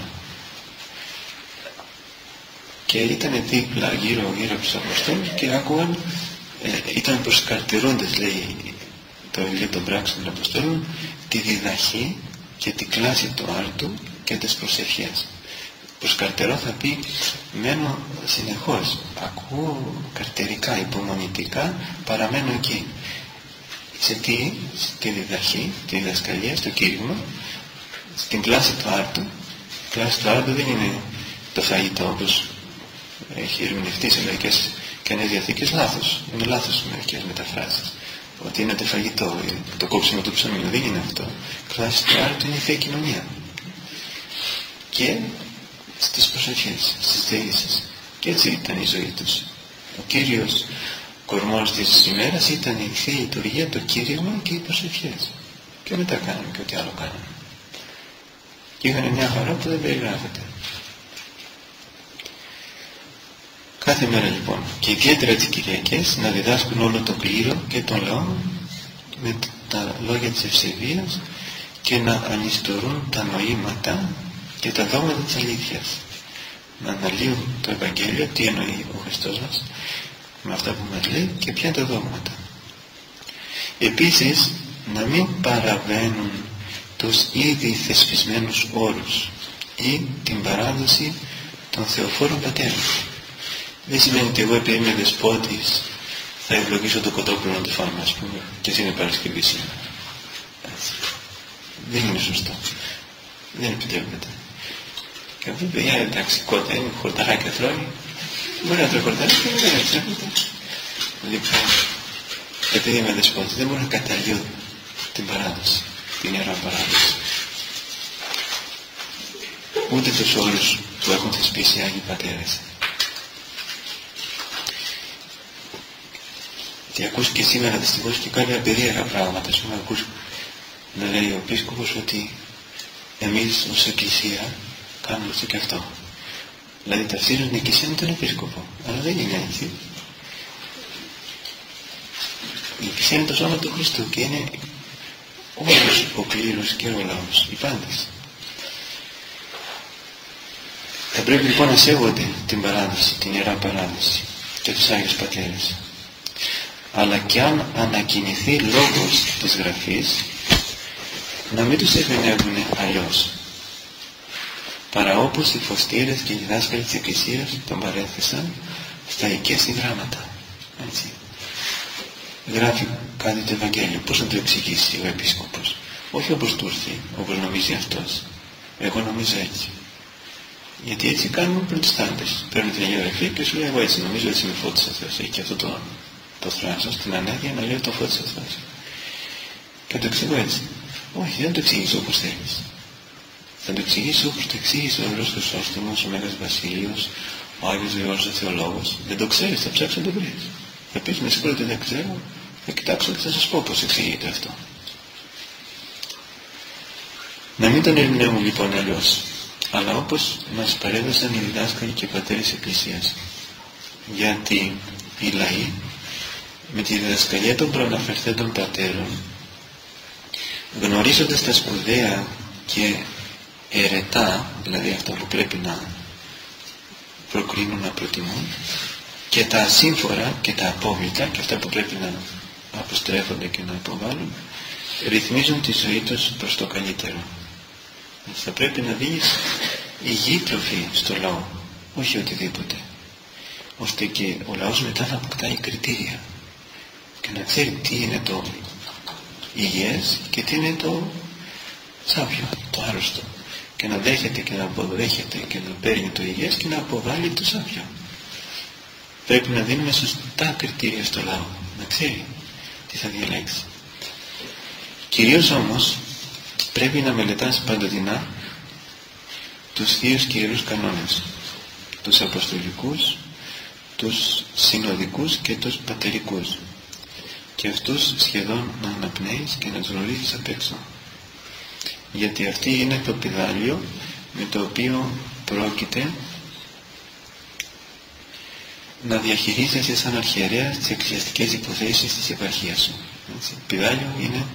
Speaker 2: Και ήταν δίπλα γύρω γύρω από τους Αποστόλους και άκουγαν, ε, ήταν προσκαρτερώντας λέει το βιβλίο των πράξεων των Αποστόλων, τη διδαχή και τη κλάση του άρτου και τις προσευχές προς καρτερό θα πει μένω συνεχώς ακούω καρτερικά, υπομονητικά παραμένω εκεί σε τι, στη διδαχή, τη διδασκαλία, στο κήρυγμα στην κλάση του άρτου. Η κλάση του άρτου δεν είναι το φαγητό όπως έχει ερμηνευτεί σε μερικές καινές διαθήκες λάθος είναι λάθος σε μερικές μεταφράσεις ότι είναι το φαγητό, το κόψιμο του ψωμιού δεν είναι αυτό η κλάση του άρτου είναι η θεία κοινωνία και στις προσευχές, στις δεήσεις. Και έτσι ήταν η ζωή τους. Ο Κύριος κορμός της ημέρας ήταν η Θεία Λειτουργία, το κήρυγμα και οι προσευχές. Και μετά κάναμε και ό,τι άλλο κάναμε. Και είχαν μια χαρά που δεν περιγράφεται. Κάθε μέρα λοιπόν και ιδιαίτερα τις Κυριακές να διδάσκουν όλο το κλήρο και τον λαό με τα λόγια της ευσεβίας και να ανιστορούν τα νοήματα και τα δόγματα της αλήθειας. Να αναλύουν το Ευαγγέλιο, τι εννοεί ο Χριστός μας, με αυτά που μας λέει και ποια είναι τα δόγματα. Επίσης, να μην παραβαίνουν τους ήδη θεσπισμένους όρους ή την παράδοση των θεοφόρων πατέρων. Δεν σημαίνει ότι εγώ επειδή είμαι δεσπότης θα ευλογήσω το κοτόπουλο να το φάμε, ας πούμε, και εσύ είναι Παρασκευή σήμερα. Δεν είναι σωστό. Δεν επιτρέπεται. Και αυτό παιδιά εντάξει κότα είναι, χορταράκια τρώει. Μπορεί να τρώει χορταράκια, δεν επιτρέπεται. Λοιπόν, επειδή είμαι δεσπότης, δεν μπορώ να καταλύω την παράδοση, την ιερά παράδοση. Ούτε τους όρους που έχουν θεσπίσει οι Άγιοι Πατέρες. Και ακούς και σήμερα δυστυχώς και κάποια περίεργα πράγματα. Ας πούμε ακούς να λέει ο Επίσκοπος ότι εμείς ως Εκκλησία κάνουμε αυτό και αυτό. Δηλαδή ταυτίζουν την Εκκλησία με τον Επίσκοπο. Αλλά δεν είναι έτσι. Η Εκκλησία είναι το σώμα του Χριστού και είναι όλος ο κλήρος και ο λαός, οι πάντες. Θα πρέπει λοιπόν να σέβονται την παράδοση, την Ιερά Παράδοση και τους Άγιους Πατέρες. Αλλά και αν ανακοινηθεί λόγος της Γραφής, να μην τους ευθυνεύουν αλλιώς. Παρά όπως οι φωστήρες και οι διδάσκαλοι της Εκκλησίας τον παρέθεσαν στα οικία γράμματα. Έτσι. Γράφει κάτι το Ευαγγέλιο. Πώς θα το εξηγήσει ο Επίσκοπος. Όχι όπως του ήρθε, όπως νομίζει αυτός. Εγώ νομίζω έτσι. Γιατί έτσι κάνουν προτιστάντες. Παίρνουν την Αγία Γραφή και σου λέει εγώ έτσι νομίζω έτσι με φώτισε Θεός. Έχει και αυτό το, το θράσος, την ανέργεια να λέει το φώτισε Θεός. Και το εξηγώ έτσι. Όχι, δεν το εξηγήσω όπως θέλεις. Θα το εξηγήσω όπως το εξήγησε ο Ευρώς Χρυσόστομος, ο Μέγας Βασίλειος, ο Άγιος Γεώργος ο Θεολόγος. Δεν το ξέρεις, θα ψάξεις να το βρεις. Θα πεις με σίγουρο ότι δεν ξέρω, θα κοιτάξω και θα σας πω πώς εξηγείται αυτό. Να μην τον ερμηνεύουν λοιπόν αλλιώς, αλλά όπως μας παρέδωσαν οι διδάσκαλοι και οι πατέρες Εκκλησίας. Γιατί οι λαοί με τη διδασκαλία των προαναφερθέντων πατέρων γνωρίζοντας τα σπουδαία και ερετά, δηλαδή αυτά που πρέπει να προκρίνουν να προτιμούν και τα ασύμφορα και τα απόβλητα και αυτά που πρέπει να αποστρέφονται και να υποβάλουν ρυθμίζουν τη ζωή τους προς το καλύτερο. Θα πρέπει να δεις υγιή τροφή στο λαό, όχι οτιδήποτε. Ώστε και ο λαός μετά να αποκτάει κριτήρια και να ξέρει τι είναι το υγιές και τι είναι το σάπιο, το άρρωστο. Και να δέχεται και να αποδέχεται και να παίρνει το υγιές και να αποβάλει το σάπιο. Πρέπει να δίνουμε σωστά κριτήρια στο λαό, να ξέρει τι θα διαλέξει. Κυρίως όμως πρέπει να μελετάς παντοτινά τους θείους και ιερούς κανόνες, τους αποστολικούς, τους συνοδικούς και τους πατερικούς και αυτούς σχεδόν να αναπνέεις και να τους γνωρίζεις απ' έξω. Γιατί αυτή είναι το πιδάλιο με το οποίο πρόκειται να διαχειρίζεσαι σαν αρχιερέας τις εκκλησιαστικές υποθέσεις της επαρχίας σου. Έτσι. Πιδάλιο είναι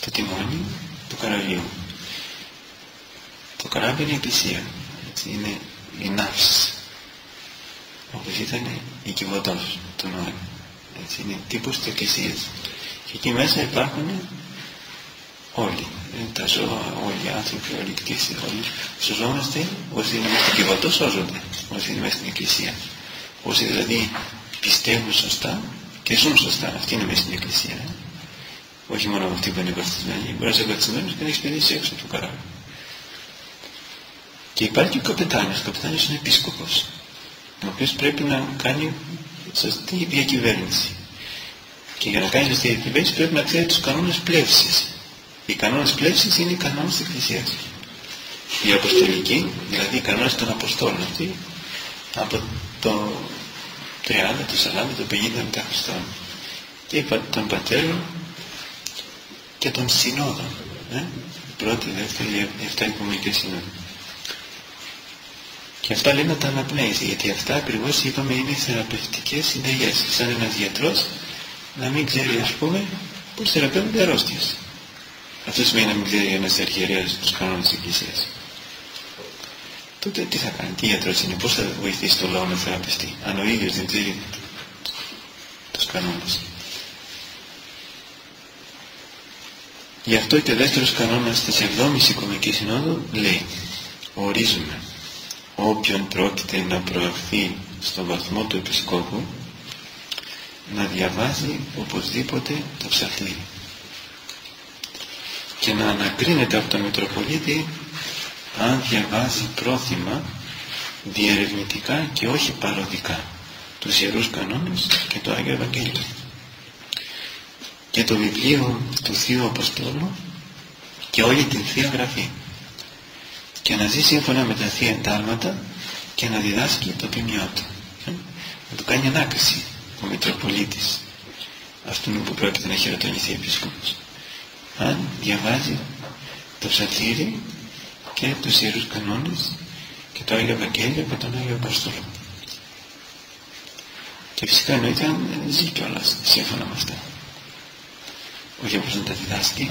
Speaker 2: το τιμόνι του καραβιού. Το καράβι είναι η εκκλησία. Έτσι. Είναι η ναύση. Όπως ήταν η κυβωτός του Νόη. Έτσι είναι τύπος της εκκλησίας. Και εκεί μέσα υπάρχουν όλοι. Τα ζώα, όλοι οι άνθρωποι, όλοι οι κτήσεις, όλοι. Σωζόμαστε όσοι είναι μέσα στην κυβωτό σώζονται. Όσοι είναι μέσα στην εκκλησία. Όσοι δηλαδή πιστεύουν σωστά και ζουν σωστά. Αυτή είναι μέσα στην εκκλησία. Ε. Όχι μόνο αυτοί που είναι εγκαταστημένοι. Μπορεί να είσαι εγκαταστημένος και να έχεις παιδί έξω από το καράβι. Και υπάρχει και ο καπετάνιος. Ο καπετάνιος είναι επίσκοπος. Ο οποίος πρέπει να κάνει σωστή διακυβέρνηση. Και για να κάνει σωστή διακυβέρνηση πρέπει να ξέρει τους κανόνες πλεύσης. Οι κανόνες πλεύσης είναι οι κανόνες της Εκκλησίας. Οι αποστολικοί, δηλαδή οι κανόνες των Αποστόλων αυτοί, από το 30, το 40, το 50 μετά Χριστό. Και των πατέρων και των συνόδων. Ε? Πρώτη, δεύτερη, εφτά οικουμενικές συνόδοι. Και αυτά λέει να τα αναπνέεις, γιατί αυτά ακριβώς είπαμε είναι θεραπευτικές συνταγές. Σαν ένας γιατρός να μην ξέρει ας πούμε πώς θεραπεύονται αρρώστιες. Αυτό σημαίνει να μην ξέρει ένας αρχιερέας τους κανόνες της Εκκλησίας. Τότε τι θα κάνει, τι γιατρός είναι, πώς θα βοηθήσει το λαό να θεραπευτεί, αν ο ίδιος δεν ξέρει τους κανόνες. Γι' αυτό και ο δεύτερος κανόνας της 7ης Οικομικής Συνόδου λέει ορίζουμε όποιον πρόκειται να προαχθεί στον βαθμό του επισκόπου να διαβάζει οπωσδήποτε το ψαθλί και να ανακρίνεται από τον Μητροπολίτη αν διαβάζει πρόθυμα διερευνητικά και όχι παροδικά τους Ιερούς Κανόνες και το Άγιο Ευαγγέλιο. Και το βιβλίο του Θείου Αποστόλου και όλη την Θεία Γραφή και να ζει σύμφωνα με τα Θεία Εντάλματα και να διδάσκει το ποιμιό του. Ε, να του κάνει ανάκριση ο Μητροπολίτης αυτόν που πρόκειται να χειροτονηθεί επίσκοπος. Αν διαβάζει το ψαλτήρι και τους Ιερούς Κανόνες και το Άγιο Ευαγγέλιο και τον Άγιο Απόστολο. Και φυσικά εννοείται αν ζει κιόλας σύμφωνα με αυτά. όχι όπως να τα διδάσκει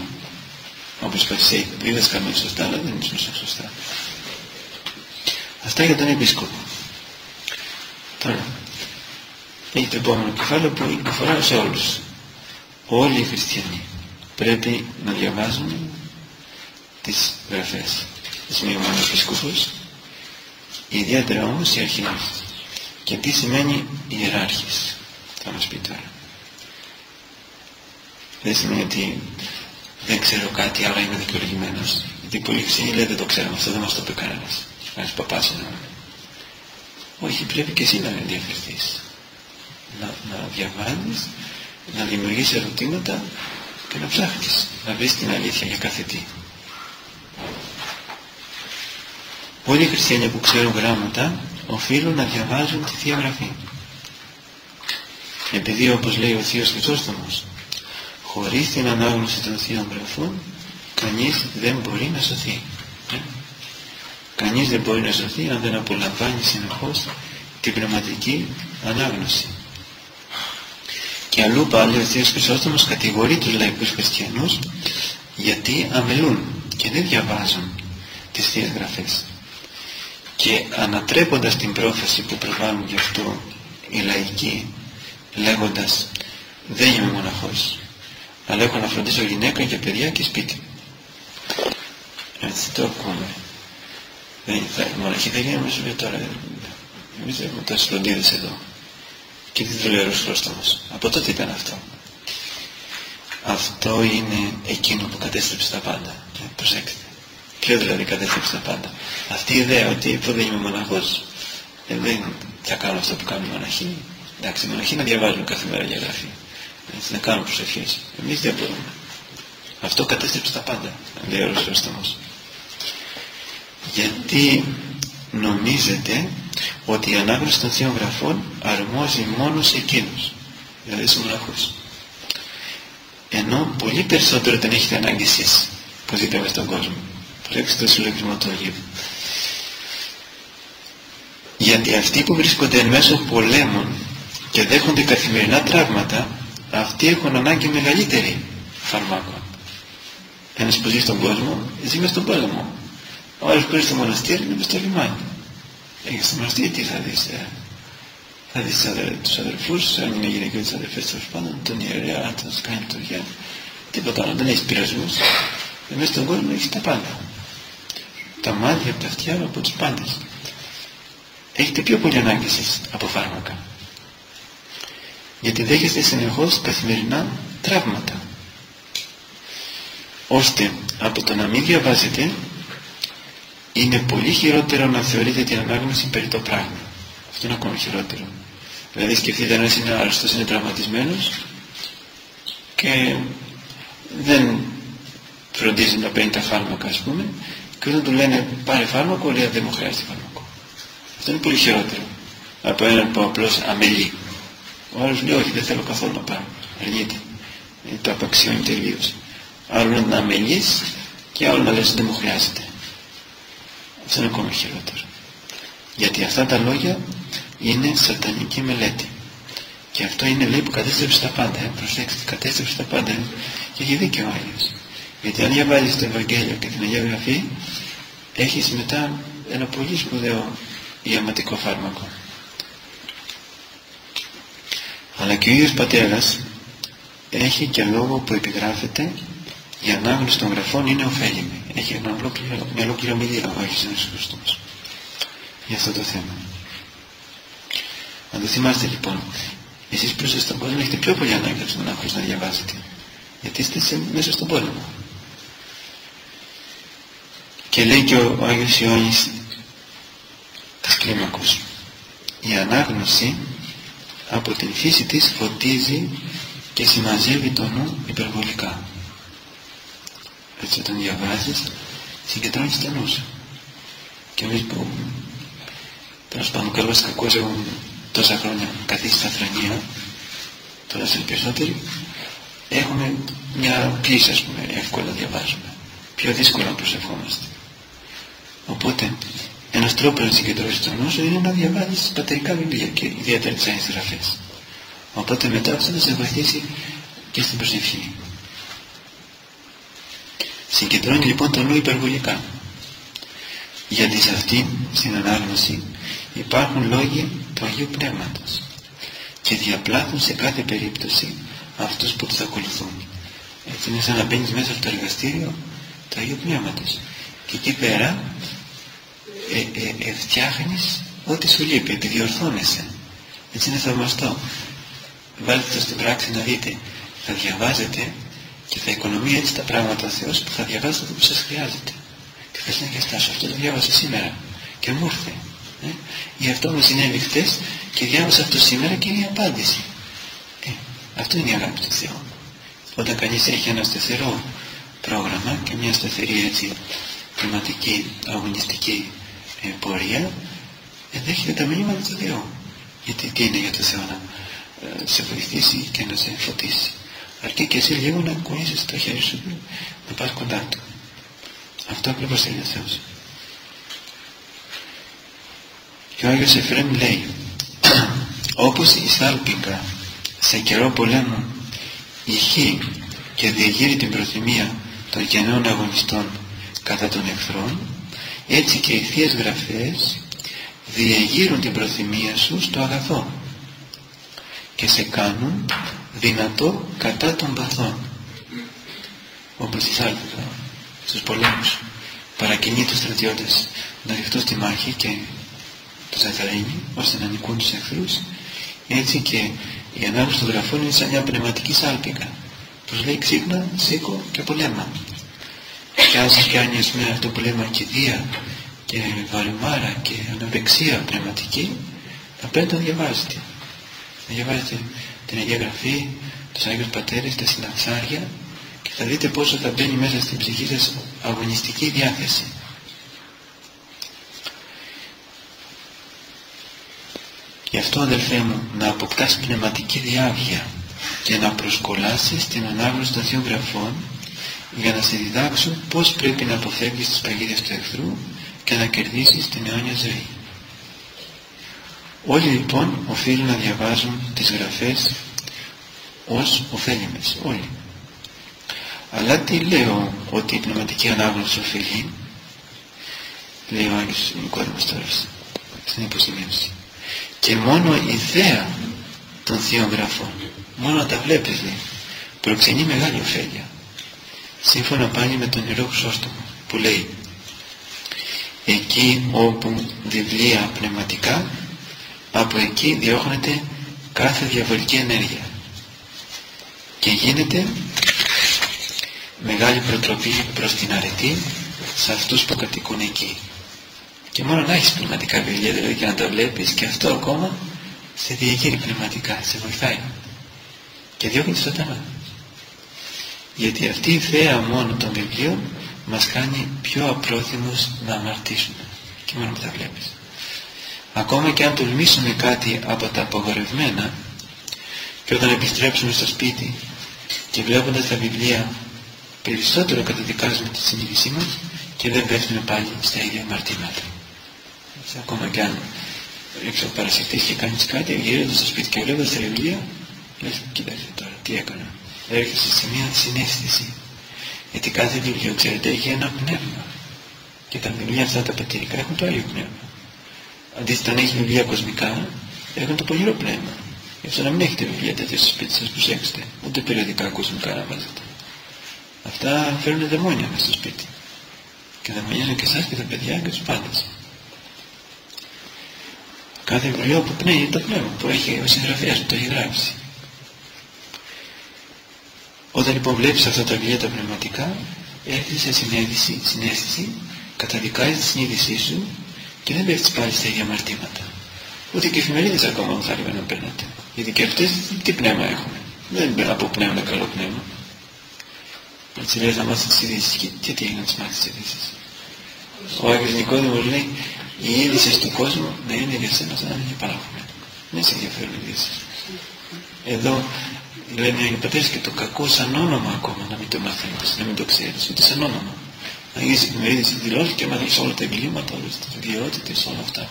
Speaker 2: όπως είπα η δίδασκαμε σωστά αλλά δεν είναι σωστά. Αυτά για τον επίσκοπο. Τώρα έχει το επόμενο κεφάλαιο που αφορά σε όλους. Όλοι οι χριστιανοί πρέπει να διαβάζουν τις γραφές. Της μη επίσκοπος ιδιαίτερα όμως οι αρχηγοί. Και τι σημαίνει ιεράρχης θα μας πει τώρα. Δεν σημαίνει ότι δεν ξέρω κάτι άρα είμαι δικαιολογημένος. Γιατί πολλοί ξένοι λέει δεν το ξέραμε αυτό δεν μας το πει κανένας ένας παπάς είναι. Όχι πρέπει και εσύ να ενδιαφερθείς. Να, να διαβάζεις να δημιουργείς ερωτήματα και να ψάχνεις να βρεις την αλήθεια για κάθε τι. Όλοι οι χριστιανοί που ξέρουν γράμματα οφείλουν να διαβάζουν τη Θεία Γραφή. Επειδή όπως λέει ο Θείος Χρυσόστομος χωρίς την ανάγνωση των Θείων Γραφών κανείς δεν μπορεί να σωθεί. Ε; Κανείς δεν μπορεί να σωθεί αν δεν απολαμβάνει συνεχώς την πνευματική ανάγνωση. Και αλλού πάλι ο Θείος Χρυσόστομος κατηγορεί τους λαϊκούς χριστιανούς γιατί αμελούν και δεν διαβάζουν τις Θείες Γραφές και ανατρέποντας την πρόφαση που προβάλλουν γι' αυτό οι λαϊκοί λέγοντας δεν είμαι μοναχός αλλά έχω να φροντίσω γυναίκα και παιδιά και σπίτι. Έτσι το ακούμε δεν θα, μοναχοί δεν γίνουμε σου τώρα εμείς έχουμε τόσες φροντίδες εδώ. Και τι δουλεύει ο Χρόστομος από τότε ήταν αυτό. Αυτό είναι εκείνο που κατέστρεψε τα πάντα. Ε, προσέξτε. Ποιο δηλαδή κατέστρεψε τα πάντα. Αυτή η ιδέα ότι που δεν είμαι μοναχός, ε, δεν θα κάνω αυτό που κάνουν οι μοναχοί. Εντάξει, οι μοναχοί να διαβάζουν κάθε μέρα για γραφή. Έτσι, να κάνουν προσευχές. Εμείς δεν μπορούμε. Αυτό κατέστρεψε τα πάντα, λέει ο Ρωσόστομος. Γιατί νομίζετε ότι η ανάγνωση των Θείων Γραφών αρμόζει μόνο σε εκείνους, δηλαδή στους μοναχούς. Ενώ πολύ περισσότερο δεν έχετε ανάγκη εσείς που ζείτε μες στον κόσμο προσέξτε το συλλογισμό του Αγίου. Γιατί αυτοί που βρίσκονται εν μέσω πολέμων και δέχονται καθημερινά τραύματα, αυτοί έχουν ανάγκη μεγαλύτερη φαρμάκων. Ένας που ζει στον κόσμο, ζει μες στον πόλεμο. Ο άλλος που ζει στο μοναστήρι είναι μες στο λιμάνι. Έχεις στο μοναστήρι τι θα δεις, ε; θα δεις τους αδερφούς, αν είναι γυναικείο τους αδερφές τέλος πάντων, τον ιερέα, τον σκάνει το γεια, τίποτα άλλο, δεν έχεις πειρασμούς. Εμείς στον κόσμο έχεις τα πάντα τα μάτια από τα αυτιά από τους πάντες έχετε πιο πολύ ανάγκη εσείς από φάρμακα γιατί δέχεστε συνεχώς καθημερινά τραύματα ώστε από το να μην διαβάζετε είναι πολύ χειρότερο να θεωρείτε την ανάγνωση περί το πράγμα αυτό είναι ακόμα χειρότερο δηλαδή σκεφτείτε ένας είναι άρρωστος είναι τραυματισμένος και δεν φροντίζει να παίρνει τα φάρμακα ας πούμε και όταν του λένε πάρε φάρμακο, λέει δεν μου χρειάζεται φάρμακο. Αυτό είναι πολύ χειρότερο από έναν που απλώς αμελεί. Ο άλλος λέει όχι δεν θέλω καθόλου να πάρω. Αργείται. Ε, το απαξιώνει τελείως. Άλλο να αμελείς και άλλο να λες δεν μου χρειάζεται. Αυτό είναι ακόμα χειρότερο. Γιατί αυτά τα λόγια είναι σατανική μελέτη. Και αυτό είναι λέει που κατέστρεψε τα πάντα. Ε. Προσέξτε, κατέστρεψε τα πάντα. Ε. Και έχει δίκιο ο Άγιος. Γιατί αν διαβάζεις το Ευαγγέλιο και την Αγία Γραφή έχεις μετά ένα πολύ σπουδαίο ιαματικό φάρμακο. Αλλά και ο ίδιος πατέρας έχει και λόγο που επιγράφεται η ανάγνωση των γραφών είναι ωφέλιμη. Έχει ένα ολόκληρο, μια ολόκληρη ομιλία ο Άγιος Ιησούς Χριστός για αυτό το θέμα. Να το θυμάστε λοιπόν, εσείς που είστε στον κόσμο έχετε πιο πολύ ανάγκη από τους να διαβάζετε. Γιατί είστε μέσα στον πόλεμο. Και λέει και ο Άγιος Ιωάννης της κλίμακος. Η ανάγνωση από την φύση της φωτίζει και συμμαζεύει το νου υπερβολικά. Έτσι όταν διαβάζεις συγκεντρώνεις το νους σου. Και εμείς που τέλος πάντων καλώς κακός έχουν τόσα χρόνια καθίσει στα θρανία τώρα σε περισσότεροι έχουμε μια πίεση ας πούμε εύκολα διαβάζουμε πιο δύσκολα προσευχόμαστε Οπότε, ένας τρόπος να συγκεντρώσεις τον νου είναι να διαβάζεις πατερικά βιβλία και ιδιαίτερα τις άγιες Οπότε μετά αυτό θα σε βοηθήσει και στην προσευχή. Συγκεντρώνει λοιπόν το νου υπερβολικά. Γιατί σε αυτήν, στην ανάγνωση, υπάρχουν λόγοι του Αγίου Πνεύματος και διαπλάθουν σε κάθε περίπτωση αυτούς που τους ακολουθούν. Έτσι είναι σαν να μπαίνεις μέσα από το εργαστήριο του Αγίου Πνεύματος και εκεί πέρα ε, ε, ε, φτιάχνεις ό,τι σου λείπει, επιδιορθώνεσαι. Έτσι είναι θαυμαστό. Βάλτε το στην πράξη να δείτε. Θα διαβάζετε και θα οικονομεί έτσι τα πράγματα ο Θεός που θα διαβάζετε αυτό που σας χρειάζεται. Και θα συνεχιστά αυτό το διάβασα σήμερα και μου ήρθε. Ε; Γι' αυτό μου συνέβη χτες και διάβασα αυτό σήμερα και είναι η απάντηση. Ε, αυτό είναι η αγάπη του Θεού. Όταν κανείς έχει ένα σταθερό πρόγραμμα και μια σταθερή έτσι πνευματική, αγωνιστική ε, πορεία, ενδέχεται τα μηνύματα του Θεού. Γιατί τι είναι για το Θεό να ε, σε βοηθήσει και να σε φωτίσει. Αρκεί και εσύ λίγο να κουνήσεις το χέρι σου να πας κοντά του. Αυτό ακριβώς θέλει ο Θεός. Και ο Άγιος Εφραίμ λέει όπως η σάλπικα σε καιρό πολέμου ηχεί και διεγείρει την προθυμία των γενναίων αγωνιστών κατά των εχθρών έτσι και οι Θείες Γραφές διεγείρουν την προθυμία σου στο αγαθό και σε κάνουν δυνατό κατά των παθών. Όπως η σάλπικα στους πολέμους. Παρακινεί τους στρατιώτες να ρηχτούν στη μάχη και τους ενθαρρύνει ώστε να νικούν τους εχθρούς. Έτσι και η ανάγνωση των γραφών είναι σαν μια πνευματική σάλπικα τους λέει ξύπνα, σήκω και πολέμα και αν σας κάνει με αυτό που λέμε ακιδεία και βαρεμάρα και αναπεξία πνευματική θα πρέπει να διαβάζετε. Να διαβάζετε την Αγία Γραφή τους Άγιους Πατέρες, τα συναξάρια και θα δείτε πόσο θα μπαίνει μέσα στην ψυχή σας αγωνιστική διάθεση. Γι' αυτό αδελφέ μου να αποκτάς πνευματική διάβια και να προσκολάσεις την ανάγνωση των Θείων Γραφών για να σε διδάξουν πώς πρέπει να αποφεύγεις τις παγίδες του εχθρού και να κερδίσεις την αιώνια ζωή. Όλοι λοιπόν οφείλουν να διαβάζουν τις γραφές ως ωφέλιμες, όλοι. Αλλά τι λέω ότι η πνευματική ανάγνωση οφείλει, λέει ο Άγιος Νικόδημος τώρα στην υποσημείωση και μόνο η ιδέα των Θείων Γραφών μόνο να τα βλέπεις λέει προξενεί μεγάλη ωφέλεια σύμφωνα πάλι με τον Ιερό Χρυσόστομο που λέει εκεί όπου βιβλία πνευματικά από εκεί διώχνεται κάθε διαβολική ενέργεια. Και γίνεται μεγάλη προτροπή προς την αρετή σε αυτούς που κατοικούν εκεί και μόνο να έχεις πνευματικά βιβλία δηλαδή και να τα βλέπεις και αυτό ακόμα σε διαγείρει πνευματικά, σε βοηθάει. Και διώχνεις σατανά γιατί αυτή η θέα μόνο των βιβλίων μας κάνει πιο απρόθυμους να αμαρτήσουμε και μόνο που τα βλέπεις. Ακόμα και αν τολμήσουμε κάτι από τα απογορευμένα και όταν επιστρέψουμε στο σπίτι και βλέποντας τα βιβλία περισσότερο καταδικάζουμε τη συνείδησή μας και δεν πέφτουμε πάλι στα ίδια αμαρτήματα. Σε ακόμα κι αν έξω παρασυρθείς και κάνεις κάτι, γυρίζοντας στο σπίτι και βλέποντας τα βιβλία, λες, κοίταξε τώρα, τι έκανα. Έρχεσαι σε μια συνέστηση. Γιατί κάθε βιβλίο, ξέρετε, έχει ένα πνεύμα. Και τα βιβλία αυτά τα πατηρικά έχουν το άλλο πνεύμα. Αντίθετα, αν έχει βιβλία κοσμικά, έχουν το πονηρό πνεύμα. Γι' αυτό να μην έχετε βιβλία τέτοια στο σπίτι σας, προσέξτε. Ούτε περιοδικά κοσμικά να βάζετε. Αυτά φέρνουν δαιμόνια μέσα στο σπίτι. Και δαιμονιάζουν και εσάς και τα παιδιά και τους πάντες. Κάθε βιβλίο που πνέει το πνεύμα που έχει ο συγγραφέας που το έχει γράψει. Όταν λοιπόν βλέπεις αυτά τα βιβλία τα πνευματικά, έρχεσαι σε συνέστηση, συνέστηση καταδικάζεις τη συνείδησή σου και δεν πέφτεις πάλι στα ίδια αμαρτήματα. Ούτε και οι εφημερίδες ακόμα δεν θα να παίρνετε. Γιατί και αυτές τι πνεύμα έχουν. Δεν παίρνουν από πνεύμα καλό πνεύμα. Έτσι λες να μάθεις τις ειδήσεις και, και τι έγινε να τις μάθεις τις ειδήσεις. Ο Άγιος Νικόδημος λέει οι είδησες του κόσμου να είναι για σένα σαν να είναι παράγωγμα. Δεν σε ενδιαφέρουν οι είδησες. Εδώ λένε οι πατέρες και το κακό σαν όνομα ακόμα να μην το μαθαίνεις, να μην το ξέρεις, ούτε σαν όνομα. Να γίνεις εφημερίδες δηλώσεις και μάθεις όλα τα εγκλήματα, όλες τις ιδιότητες, όλα αυτά.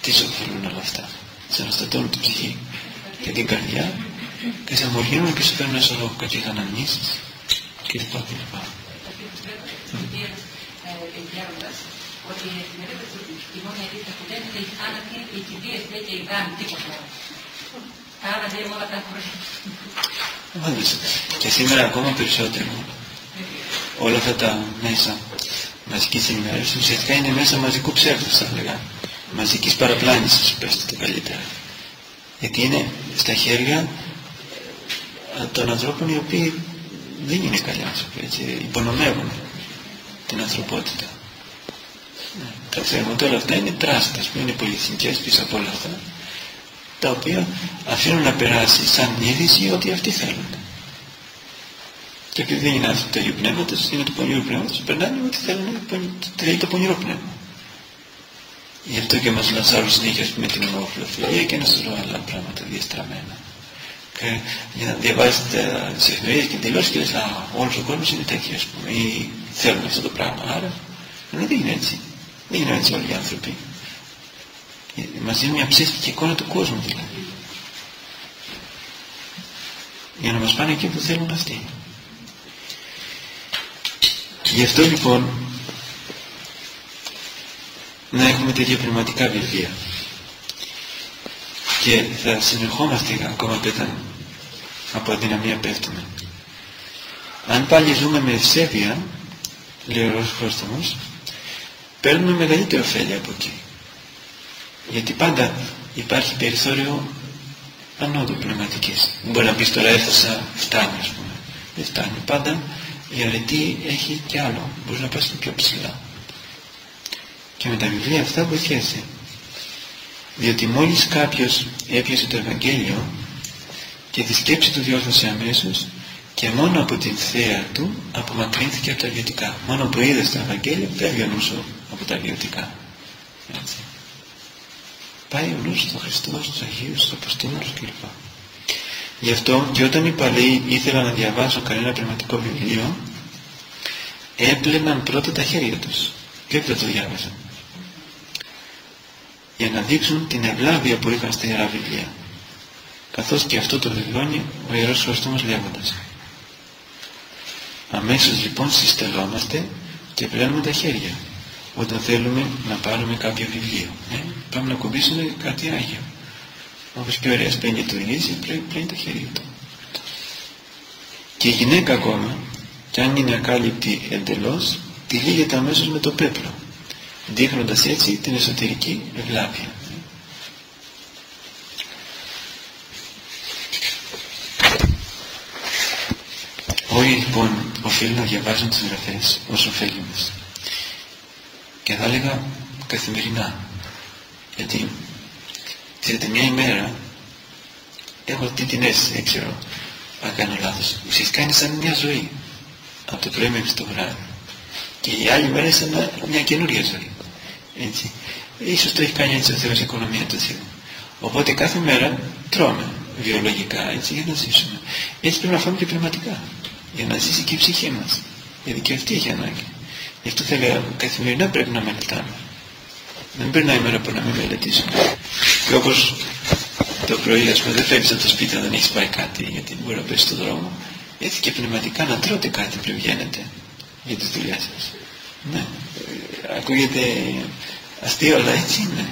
Speaker 2: Τι σου ωφελούν όλα αυτά; Σε αναστατώνουν την ψυχή και την καρδιά και σε αμολύνουν και σου φέρνουν ένα σωρό κακές αναμνήσεις και λοιπά και λοιπά.
Speaker 3: ότι η εφημερίδα η μόνη αλήθεια που δεν είναι η θάνατη, οι κηδείες λέει και οι γάμοι, τίποτα. Άρα λέει όλα τα χρόνια.
Speaker 2: Όντως. Και σήμερα ακόμα περισσότερο. Όλα αυτά τα μέσα μαζικής ενημέρωσης ουσιαστικά είναι μέσα μαζικού ψεύδους θα έλεγα. Μαζικής παραπλάνησης, πέστε το καλύτερα. Γιατί είναι στα χέρια ε, των ανθρώπων οι οποίοι δεν είναι καλοί άνθρωποι, έτσι, υπονομεύουν την ανθρωπότητα. Ναι. Τα ξέρουμε ότι όλα αυτά είναι τράστας που είναι πολυεθνικές πίσω από όλα αυτά τα οποία αφήνουν να περάσει σαν είδηση ότι αυτοί θέλουν. Και επειδή δεν είναι άνθρωποι του Αγίου Πνεύματος, είναι του Πονηρού Πνεύματος, περνάνε ότι θέλουν θέλει το Πονηρό Πνεύμα. Γι' αυτό και μας λανσάρουν συνέχεια με την ομοφιλοφιλία και ένα σωρό άλλα πράγματα διαστραμμένα. Και για να διαβάζετε τις εφημερίδες και τελειώσεις και λες, α, όλος ο κόσμος είναι τέτοιο, ας πούμε, ή θέλουν αυτό το πράγμα. Άρα, δεν είναι έτσι. Δεν είναι έτσι όλοι οι άνθρωποι. Μας δίνει μια ψεύτικη εικόνα του κόσμου δηλαδή. Για να μας πάνε εκεί που θέλουν αυτοί. Γι' αυτό λοιπόν να έχουμε τέτοια πνευματικά βιβλία. Και θα συνεχόμαστε ακόμα πέτα από αδυναμία πέφτουμε. Αν πάλι ζούμε με ευσέβεια, λέει ο Ρώσος Χρόστομος, παίρνουμε μεγαλύτερο ωφέλη από εκεί. Γιατί πάντα υπάρχει περιθώριο ανώδου πνευματικής. Δεν μπορεί να πεις τώρα έφτασα, φτάνει ας πούμε. Δεν φτάνει. Πάντα η αρετή έχει κι άλλο. Μπορείς να πας και πιο ψηλά. Και με τα βιβλία αυτά βοηθιέσαι. Διότι μόλις κάποιος έπιασε το Ευαγγέλιο και τη σκέψη του διόρθωσε αμέσως και μόνο από την θέα του απομακρύνθηκε από τα βιωτικά. Μόνο που είδε στο Ευαγγέλιο φεύγει ο νους από τα βιωτικά. Έτσι. Πάει ο νους στον Χριστό, στους Αγίους, στους Αποστόλους κλπ. Γι' αυτό και όταν οι παλαιοί ήθελαν να διαβάσουν κανένα πνευματικό βιβλίο, έπλαιναν πρώτα τα χέρια τους και έπειτα το διάβαζαν. Για να δείξουν την ευλάβεια που είχαν στα Ιερά Βιβλία. Καθώς και αυτό το βιβλώνει ο Ιερός Χριστός λέγοντας. Αμέσως λοιπόν συστελόμαστε και πλένουμε τα χέρια όταν θέλουμε να πάρουμε κάποιο βιβλίο. Ε, πάμε να κουμπίσουμε κάτι Άγιο. Όπως και ωραία σπένει του Ηλίσι, πλένει τα χέρια του. Και η γυναίκα ακόμα, κι αν είναι ακάλυπτη εντελώς, τη λύγεται αμέσως με το πέπλο, δείχνοντας έτσι την εσωτερική ευλάβεια. Όλοι λοιπόν οφείλουν να διαβάζουν τις γραφές ως ωφέλιμες και θα έλεγα καθημερινά. Γιατί ξέρετε μια ημέρα έχω αυτή την αίσθηση δεν ξέρω αν κάνω λάθος. Ουσιαστικά είναι σαν μια ζωή. Από το πρωί μέχρι το βράδυ. Και η άλλη μέρα είναι σαν μια καινούρια ζωή. Έτσι. Ίσως το έχει κάνει έτσι ο Θεός οικονομία του Θεού. Οπότε κάθε μέρα τρώμε βιολογικά έτσι για να ζήσουμε. Έτσι πρέπει να φάμε και πνευματικά. Για να ζήσει και η ψυχή μας. Γιατί και αυτή έχει ανάγκη Γι' αυτό θα λέω καθημερινά πρέπει να μελετάμε. Δεν περνάει η μέρα που να μην μελετήσουμε. Και όπως το πρωί, ας πούμε, δεν φεύγεις από το σπίτι αν δεν έχεις πάει κάτι, γιατί μπορεί να πέσει στον δρόμο. Έτσι και πνευματικά να τρώτε κάτι πριν βγαίνετε για τη δουλειά σας. Ναι. Ακούγεται αστείο, αλλά έτσι είναι.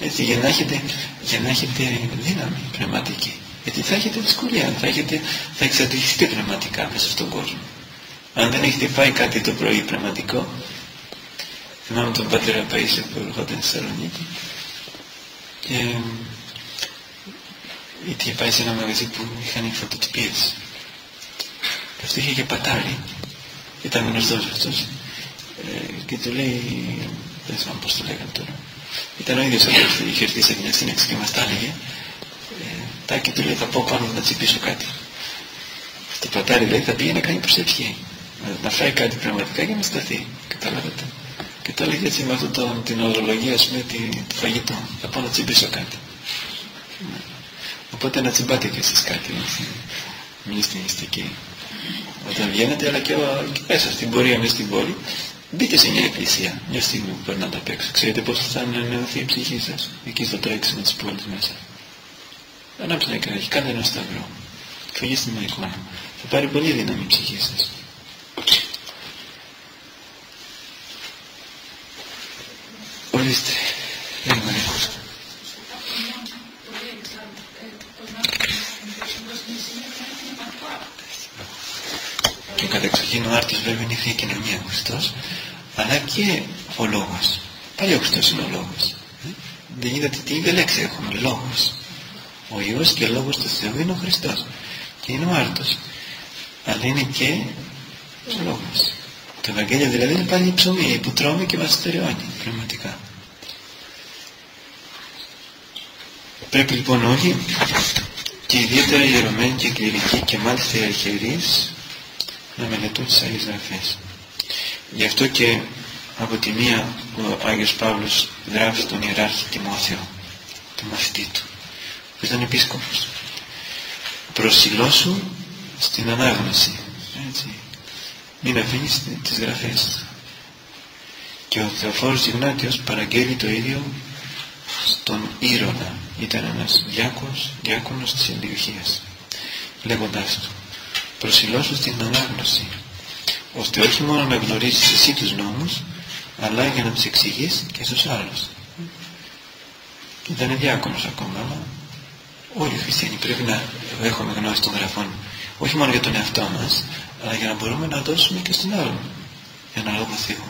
Speaker 2: Έτσι, για να έχετε, για να έχετε δύναμη πνευματική. Γιατί θα έχετε δυσκολία, θα, έχετε, θα εξαντληθείτε πνευματικά μέσα στον κόσμο αν δεν έχετε φάει κάτι το πρωί πραγματικό θυμάμαι τον πατέρα Παΐσιο που έρχονταν στη Θεσσαλονίκη και είχε πάει σε ένα μαγαζί που είχαν φωτοτυπίες. Και αυτό είχε και πατάρι ήταν γνωστός αυτός ε, και του λέει δεν θυμάμαι πως το λέγανε τώρα ήταν ο ίδιος αυτός που είχε έρθει σε μια σύνεξη και μας τα έλεγε ε, τάκι του λέει θα πω πάνω να τσιπήσω κάτι το πατάρι λέει θα πήγε να κάνει προσευχή να φάει κάτι πραγματικά και να σταθεί. Καταλάβετε. Και το έλεγε έτσι με αυτό το, την ορολογία, ας πούμε, το φαγητό. Θα πάω να τσιμπήσω κάτι. Οπότε να τσιμπάτε κι εσείς κάτι, έτσι. Μην είστε μυστικοί. Όταν βγαίνετε, αλλά και, και μέσα στην πορεία, μέσα στην πόλη, μπείτε σε μια εκκλησία, μια στιγμή που περνάτε απ' έξω. Ξέρετε πώς θα ανανεωθεί η ψυχή σας, εκεί στο τρέξιμο της πόλης μέσα. Ανάψτε ένα κράχη, κάντε ένα σταυρό. Φυγήστε με εικόνα. Θα πάρει πολύ δύναμη η ψυχή σας. Ορίστε. Δεν Νίκος. Και κατεξοχήν ο άρτης βέβαια είναι η Θεία Κοινωνία ο Χριστός, αλλά και ο Λόγος. Πάλι ο Χριστός είναι ο Λόγος. Ε, δεν είδατε τι είδε λέξη έχουμε, Λόγος. Ο Υιός και ο Λόγος του Θεού είναι ο Χριστός. Και είναι ο άρτος. Αλλά είναι και ο Λόγος. Το Ευαγγέλιο δηλαδή είναι πάλι η ψωμί που τρώμε και μας στερεώνει πνευματικά. Πρέπει λοιπόν όλοι και ιδιαίτερα οι ιερωμένοι και κληρικοί και μάλιστα οι αρχιερείς να μελετούν τις Άγιες Γραφές. Γι' αυτό και από τη μία ο Άγιος Παύλος γράφει τον Ιεράρχη Τιμόθεο, τον μαθητή του, που ήταν επίσκοπος. Προσιλώσου στην ανάγνωση. Έτσι. Μην αφήνεις τις γραφές. Και ο Θεοφόρος Ιγνάτιος παραγγέλει το ίδιο στον Ήρωνα. Ήταν ένας διάκος, διάκονος της Αντιοχίας. Λέγοντάς του, προσιλώσου στην ανάγνωση, ώστε όχι μόνο να γνωρίσεις εσύ τους νόμους, αλλά για να τους εξηγείς και στους άλλους. Ήταν διάκονος ακόμα, αλλά όλοι οι χριστιανοί πρέπει να έχουμε γνώση των γραφών, όχι μόνο για τον εαυτό μας, αλλά για να μπορούμε να δώσουμε και στον άλλον, για να λόγο Θεού.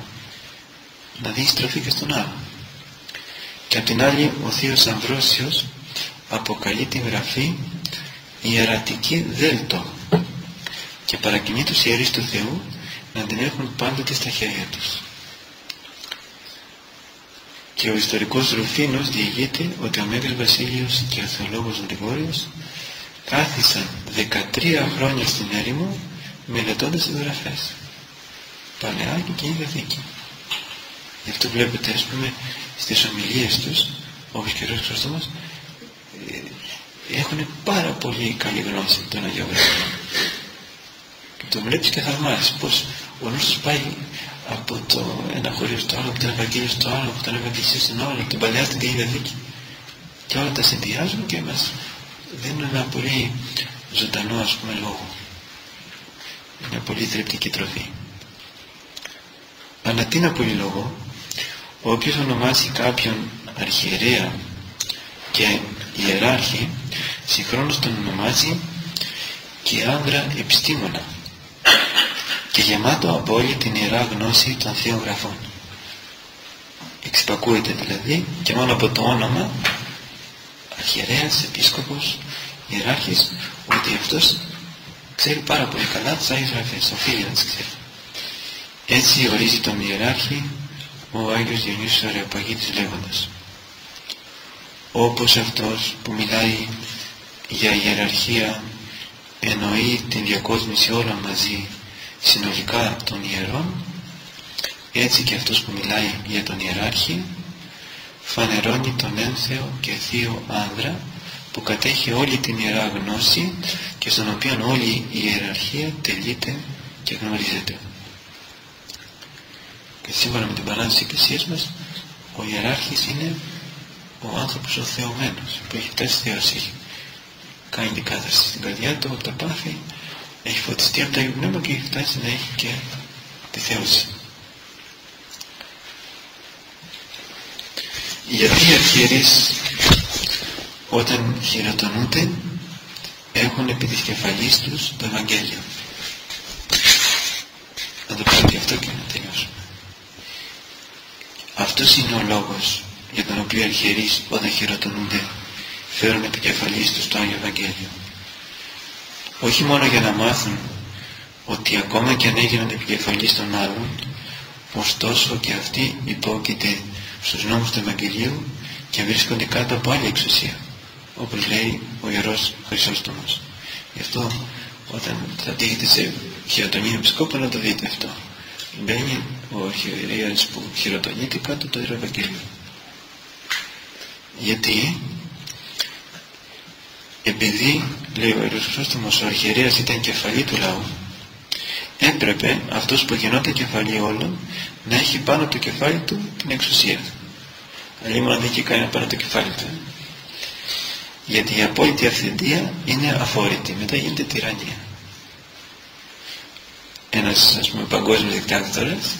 Speaker 2: Να δει στροφή και στον άλλον. Και απ' την άλλη ο Θείος Αμβρόσιος αποκαλεί την γραφή ιερατική δέλτο και παρακινεί τους ιερείς του Θεού να την έχουν πάντοτε στα χέρια τους. Και ο ιστορικός Ρουφίνος διηγείται ότι ο Μέγας Βασίλειος και ο θεολόγος Γρηγόριος κάθισαν 13 χρόνια στην έρημο μελετώντας τις γραφές. Παλαιά και Καινή Διαθήκη. Γι' αυτό βλέπετε ας πούμε στις ομιλίες τους, όπως και ο Χριστόμας, ε, έχουν πάρα πολύ καλή γνώση των Αγίων Γραφών. Και το βλέπεις και θαυμάζεις πως ο νους τους πάει από το ένα χωρίο στο άλλο, από το Ευαγγέλιο στο άλλο, από τον Ευαγγελιστή στον άλλο, από την Παλαιά στην Καινή Διαθήκη. Και όλα τα συνδυάζουν και μας δίνουν ένα πολύ ζωντανό ας πούμε λόγο. Μια πολύ θρεπτική τροφή. Αλλά τι να πολύ λόγο, όποιος ονομάσει κάποιον αρχιερέα και ιεράρχη, συγχρόνως τον ονομάζει και άνδρα επιστήμονα και γεμάτο από όλη την ιερά γνώση των Θείων Γραφών. Εξυπακούεται δηλαδή και μόνο από το όνομα αρχιερέας, επίσκοπος, ιεράρχης, ότι αυτός ξέρει πάρα πολύ καλά τις Άγιες Γραφές, οφείλει να τις ξέρει. Έτσι ορίζει τον ιεράρχη ο Άγιος Διονύσιος Αρεοπαγίτης λέγοντας όπως αυτός που μιλάει για ιεραρχία εννοεί την διακόσμηση όλων μαζί συνολικά των ιερών έτσι και αυτός που μιλάει για τον ιεράρχη φανερώνει τον ένθεο και θείο άνδρα που κατέχει όλη την ιερά γνώση και στον οποίο όλη η ιεραρχία τελείται και γνωρίζεται. Και σύμφωνα με την παράδοση της Εκκλησίας μας, ο ιεράρχης είναι ο άνθρωπος ο θεωμένος που έχει φτάσει θεός, έχει κάνει την κάθαρση στην καρδιά του, τα πάθη, έχει φωτιστεί από τα Πνεύμα και έχει φτάσει να έχει και τη θεώση. Γιατί οι αρχιερείς όταν χειροτονούνται έχουν επί της κεφαλής τους το Ευαγγέλιο. Να το πω και αυτό και να τελειώσουμε. Αυτός είναι ο λόγος για τον οποίο οι αρχιερείς όταν χειροτονούνται φέρουν επί κεφαλής τους το Άγιο Ευαγγέλιο. Όχι μόνο για να μάθουν ότι ακόμα και αν έγιναν επικεφαλής των άλλων, ωστόσο και αυτοί υπόκειται στους νόμους του Ευαγγελίου και βρίσκονται κάτω από άλλη εξουσία όπως λέει ο Ιερός Χρυσόστομος. Γι' αυτό όταν θα τύχετε σε χειροτονία επισκόπο να το δείτε αυτό μπαίνει ο αρχιερέας που χειροτονείται κάτω το Ιερό Ευαγγέλιο. Γιατί; Επειδή λέει ο Ιερός Χρυσόστομος ο αρχιερέας ήταν κεφαλή του λαού έπρεπε αυτός που γινόταν κεφαλή όλων να έχει πάνω το κεφάλι του την εξουσία. Μόνο δεν έχει κανένα πάνω το κεφάλι του γιατί η απόλυτη αυθεντία είναι αφόρητη. Μετά γίνεται τυραννία ένας ας πούμε παγκόσμιος δικτάτορας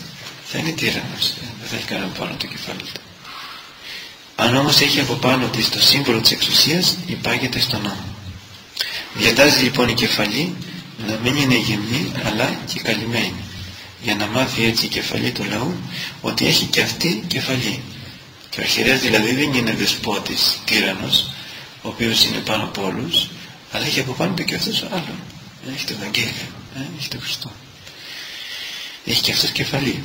Speaker 2: θα είναι τύραννος δεν θα έχει κανένα πάνω το κεφάλι του Αν όμως έχει από πάνω της το σύμβολο της εξουσίας, υπάγεται στον νόμο. Διατάζει λοιπόν η κεφαλή να μην είναι γεμνή αλλά και καλυμμένη για να μάθει έτσι η κεφαλή του λαού ότι έχει και αυτή κεφαλή. Και ο αρχιερέας δηλαδή δεν είναι δεσπότης, τύραννος, ο οποίος είναι πάνω από όλους, αλλά έχει από πάνω του και αυτός άλλον. Έχει το Ευαγγέλιο, ε, έχει το Χριστό. Έχει και αυτός κεφαλή.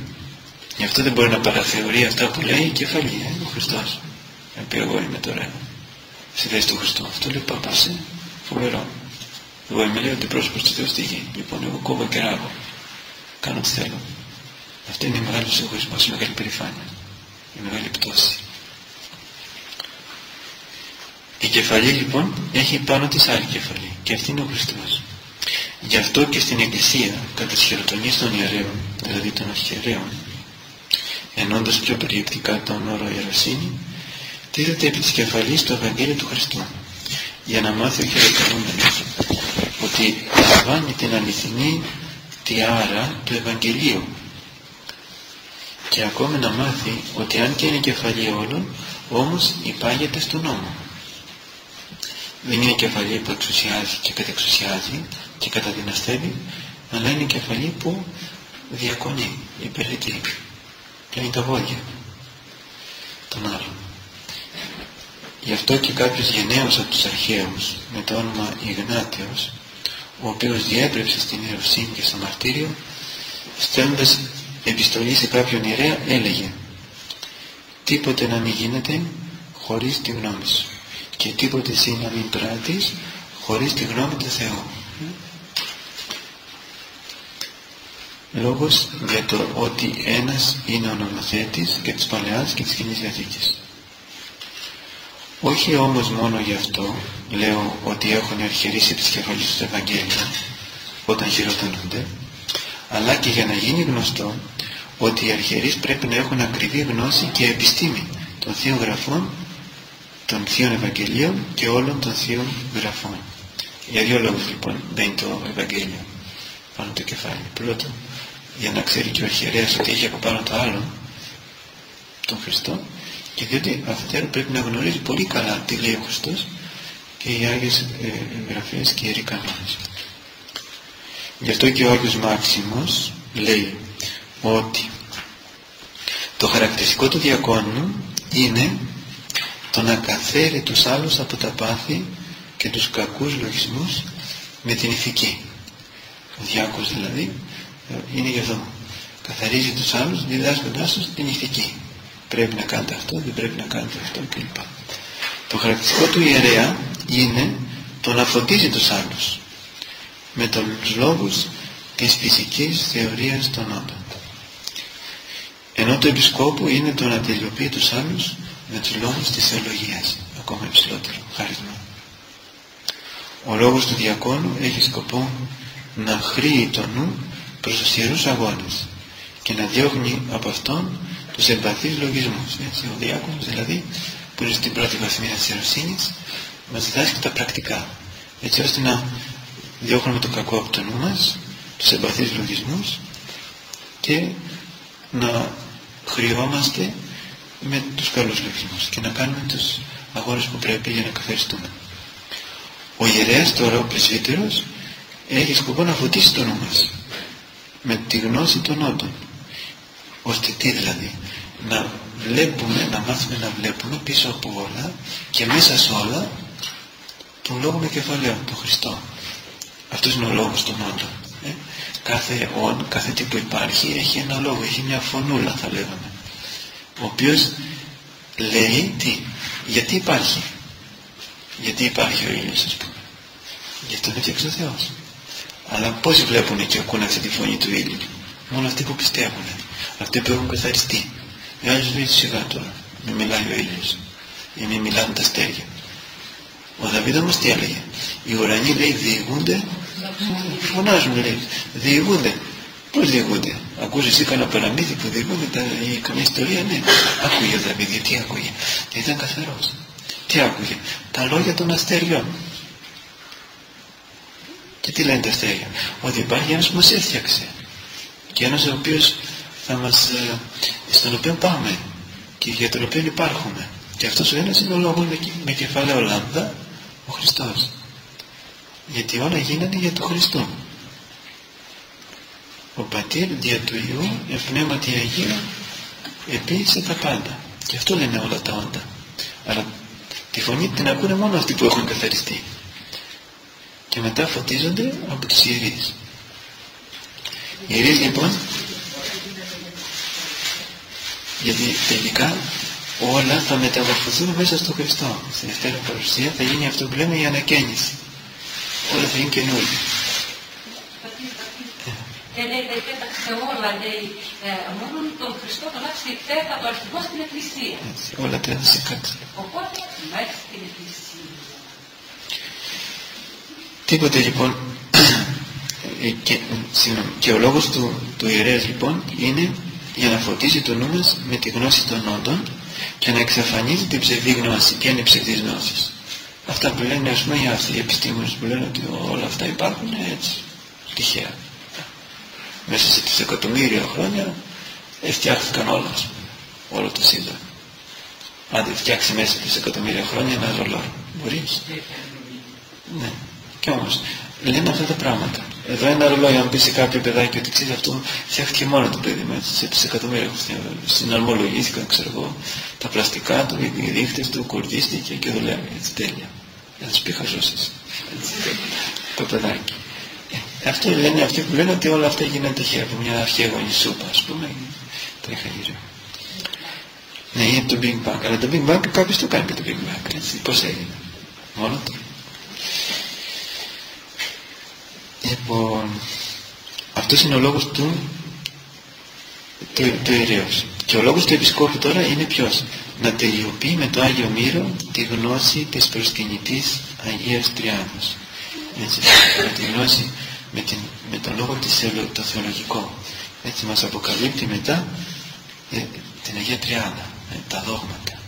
Speaker 2: Γι' αυτό δεν μπορεί να παραθεωρεί αυτά που λέει η κεφαλή, ε, ο Χριστός. Επειδή εγώ είμαι τώρα στη θέση του Χριστού. Αυτό λέει ο Πάπας, ε, φοβερό. Εγώ είμαι λέει ότι πρόσωπος του Θεού στη γη. Λοιπόν, εγώ κόβω και ράβω. Κάνω τι θέλω. Αυτό είναι η μεγάλη εγωισμός, η μεγάλη περηφάνεια. Η μεγάλη πτώση. Η κεφαλή λοιπόν έχει πάνω της άλλη κεφαλή και αυτή είναι ο Χριστός. Γι' αυτό και στην Εκκλησία κατά τις χειροτονίες των ιερέων, δηλαδή των αρχιερέων, ενώντας πιο περιεκτικά τον όρο ιεροσύνη, τίθεται επί της κεφαλής το Ευαγγέλιο του Χριστού, για να μάθει ο χειροτονούμενος ότι λαμβάνει την αληθινή τιάρα του Ευαγγελίου και ακόμη να μάθει ότι αν και είναι κεφαλή όλων, όμως υπάγεται στον νόμο. Δεν είναι κεφαλή που εξουσιάζει και κατεξουσιάζει και καταδυναστεύει, αλλά είναι κεφαλή που διακονεί, υπηρετεί. είναι τα βόλια των άλλων. Γι' αυτό και κάποιος γενναίος από τους αρχαίους με το όνομα Ιγνάτιος, ο οποίος διέπρεψε στην ιεροσύνη και στο μαρτύριο, στέλνοντας επιστολή σε κάποιον ιερέα, έλεγε «Τίποτε να μην γίνεται χωρίς τη γνώμη σου» και τίποτε εσύ να μην πράττεις χωρίς τη γνώμη του Θεού. Λόγος για το ότι ένας είναι ο νομοθέτης και της Παλαιάς και της Κοινής Διαθήκης. Όχι όμως μόνο γι' αυτό λέω ότι έχουν αρχιερήσει τις κεφαλής του Ευαγγέλιο όταν χειροτονούνται αλλά και για να γίνει γνωστό ότι οι αρχιερείς πρέπει να έχουν ακριβή γνώση και επιστήμη των Θείων Γραφών των Θείων Ευαγγελίων και όλων των Θείων Γραφών. Για δύο λόγους λοιπόν μπαίνει το Ευαγγέλιο πάνω το κεφάλι. Πρώτον, για να ξέρει και ο αρχιερέας ότι έχει από πάνω το άλλο, τον Χριστό, και διότι αφετέρου πρέπει να γνωρίζει πολύ καλά τι λέει ο Χριστός και οι Άγιες ε, Γραφές και οι Ιεροί Κανόνες. Γι' αυτό και ο Άγιος Μάξιμος λέει ότι το χαρακτηριστικό του διακόνου είναι το να καθαίρει τους άλλους από τα πάθη και τους κακούς λογισμούς με την ηθική. Ο διάκος δηλαδή είναι γι' αυτό. Καθαρίζει τους άλλους διδάσκοντάς τους την ηθική. Πρέπει να κάνετε αυτό, δεν πρέπει να κάνετε αυτό κλπ. Το χαρακτηριστικό του ιερέα είναι το να φωτίζει τους άλλους με τους λόγους της φυσικής θεωρίας των όντων. Ενώ το επισκόπου είναι το να τελειοποιεί τους άλλους με τους λόγους της θεολογίας ακόμα υψηλότερο χάρισμα ο λόγος του διακόνου έχει σκοπό να χρήει το νου προς τους ιερούς αγώνες και να διώχνει από αυτόν τους εμπαθείς λογισμούς έτσι, ο διάκονος δηλαδή που είναι στην πρώτη βαθμία της ιεροσύνης μας διδάσκει τα πρακτικά έτσι ώστε να διώχνουμε το κακό από το νου μας τους εμπαθείς λογισμούς και να χρειόμαστε με τους καλούς λογισμούς και να κάνουμε τους αγώνες που πρέπει για να καθαριστούμε. Ο ιερέας τώρα, ο πρεσβύτερος, έχει σκοπό να φωτίσει το νου μας με τη γνώση των όντων. Ώστε τι δηλαδή, να βλέπουμε, να μάθουμε να βλέπουμε πίσω από όλα και μέσα σε όλα τον λόγο με κεφαλαίο, τον Χριστό. Αυτός είναι ο λόγος των όντων. Ε; Κάθε όν, κάθε τι που υπάρχει έχει ένα λόγο, έχει μια φωνούλα θα λέγαμε ο οποίος λέει τι, γιατί υπάρχει γιατί υπάρχει ο ήλιος ας πούμε γιατί τον έφτιαξε ο Θεός αλλά πόσοι βλέπουν και ακούνε αυτή τη φωνή του ήλιου; Μόνο αυτοί που πιστεύουν αυτοί που έχουν καθαριστεί οι άλλοι λέει σιγά τώρα μην μιλάει ο ήλιος ή μην μιλάνε τα αστέρια ο Δαβίδ όμως τι έλεγε; Οι ουρανοί λέει διηγούνται φωνάζουν λέει διηγούνται Πώς διηγούνται; Ακούς εσύ κανένα παραμύθι που διηγούνται τα, η καμία ιστορία, ναι. Άκουγε ο Δαβίδ, τι άκουγε; Και ήταν καθαρός. Τι άκουγε; Τα λόγια των αστεριών. Και τι λένε τα αστέρια; Ότι υπάρχει ένας που μας έφτιαξε. Και ένας ο οποίος θα μας, ε, στον οποίο πάμε και για τον οποίο υπάρχουμε. Και αυτός ο ένας είναι ο λόγος με κεφάλαιο λάμδα, ο Χριστός. Γιατί όλα γίνανε για τον Χριστό. Ο Πατήρ δια του Υιού, ευπνεύματι Αγία, επίησε τα πάντα. Και αυτό λένε όλα τα όντα. Αλλά τη φωνή την ακούνε μόνο αυτοί που έχουν καθαριστεί. Και μετά φωτίζονται από τους ιερείς. Οι ιερείς λοιπόν, γιατί τελικά όλα θα μεταμορφωθούν μέσα στο Χριστό. Στην δεύτερη παρουσία θα γίνει αυτό που λέμε η ανακαίνιση. Όλα θα είναι καινούργια.
Speaker 3: Και λέει, δεν πέταξε όλα, λέει, ε, μόνο τον Χριστό τον άφησε θέτα το αρχηγό στην Εκκλησία.
Speaker 2: Έτσι, όλα τα έδωσε κάτω.
Speaker 3: Οπότε, μέσα στην Εκκλησία.
Speaker 2: Τίποτε λοιπόν, ε, και, συγγνώμη, και ο λόγος του, του ιερέας λοιπόν είναι για να φωτίζει το νου μας με τη γνώση των όντων και να εξαφανίζει την ψευδή γνώση. Ποια είναι η ψευδής γνώσης. Αυτά που λένε ας πούμε οι αυτοί οι επιστήμονες που λένε ότι όλα αυτά υπάρχουν έτσι, τυχαία μέσα σε εκατομμύρια χρόνια φτιάχθηκαν όλα όλο το σύμπαν άντε φτιάξει μέσα σε εκατομμύρια χρόνια ένα ρολόι μπορείς ναι και όμως λένε αυτά τα πράγματα. Εδώ ένα ρολόι αν πει σε κάποιο παιδάκι ότι ξέρει αυτό φτιάχτηκε μόνο το παιδί μέσα σε εκατομμύρια χρόνια συναρμολογήθηκαν ξέρω εγώ τα πλαστικά του, οι δείχτες του κορδίστηκε και δουλεύει. Έτσι τέλεια. Δεν τους πει χαζώσεις το παιδάκι. Αυτό λένε αυτοί που λένε ότι όλα αυτά γίνανε τυχαία από μια αρχαίγονη σούπα, ας πούμε, τα είχα γύρω. Ναι, είναι το Big Bang, αλλά το Big Bang κάποιος το κάνει και το Big Bang, έτσι, πώς έγινε, μόνο του. Λοιπόν, αυτός είναι ο λόγος του, του, του ιερέως. Και ο λόγος του επισκόπου τώρα είναι ποιος; Να τελειοποιεί με το Άγιο Μύρο τη γνώση της προσκυνητής Αγίας Τριάδος. Έτσι, να τη γνώση με, την, με τον λόγο της, το θεολογικό. Έτσι μας αποκαλύπτει μετά ε, την Αγία Τριάδα, ε, τα δόγματα.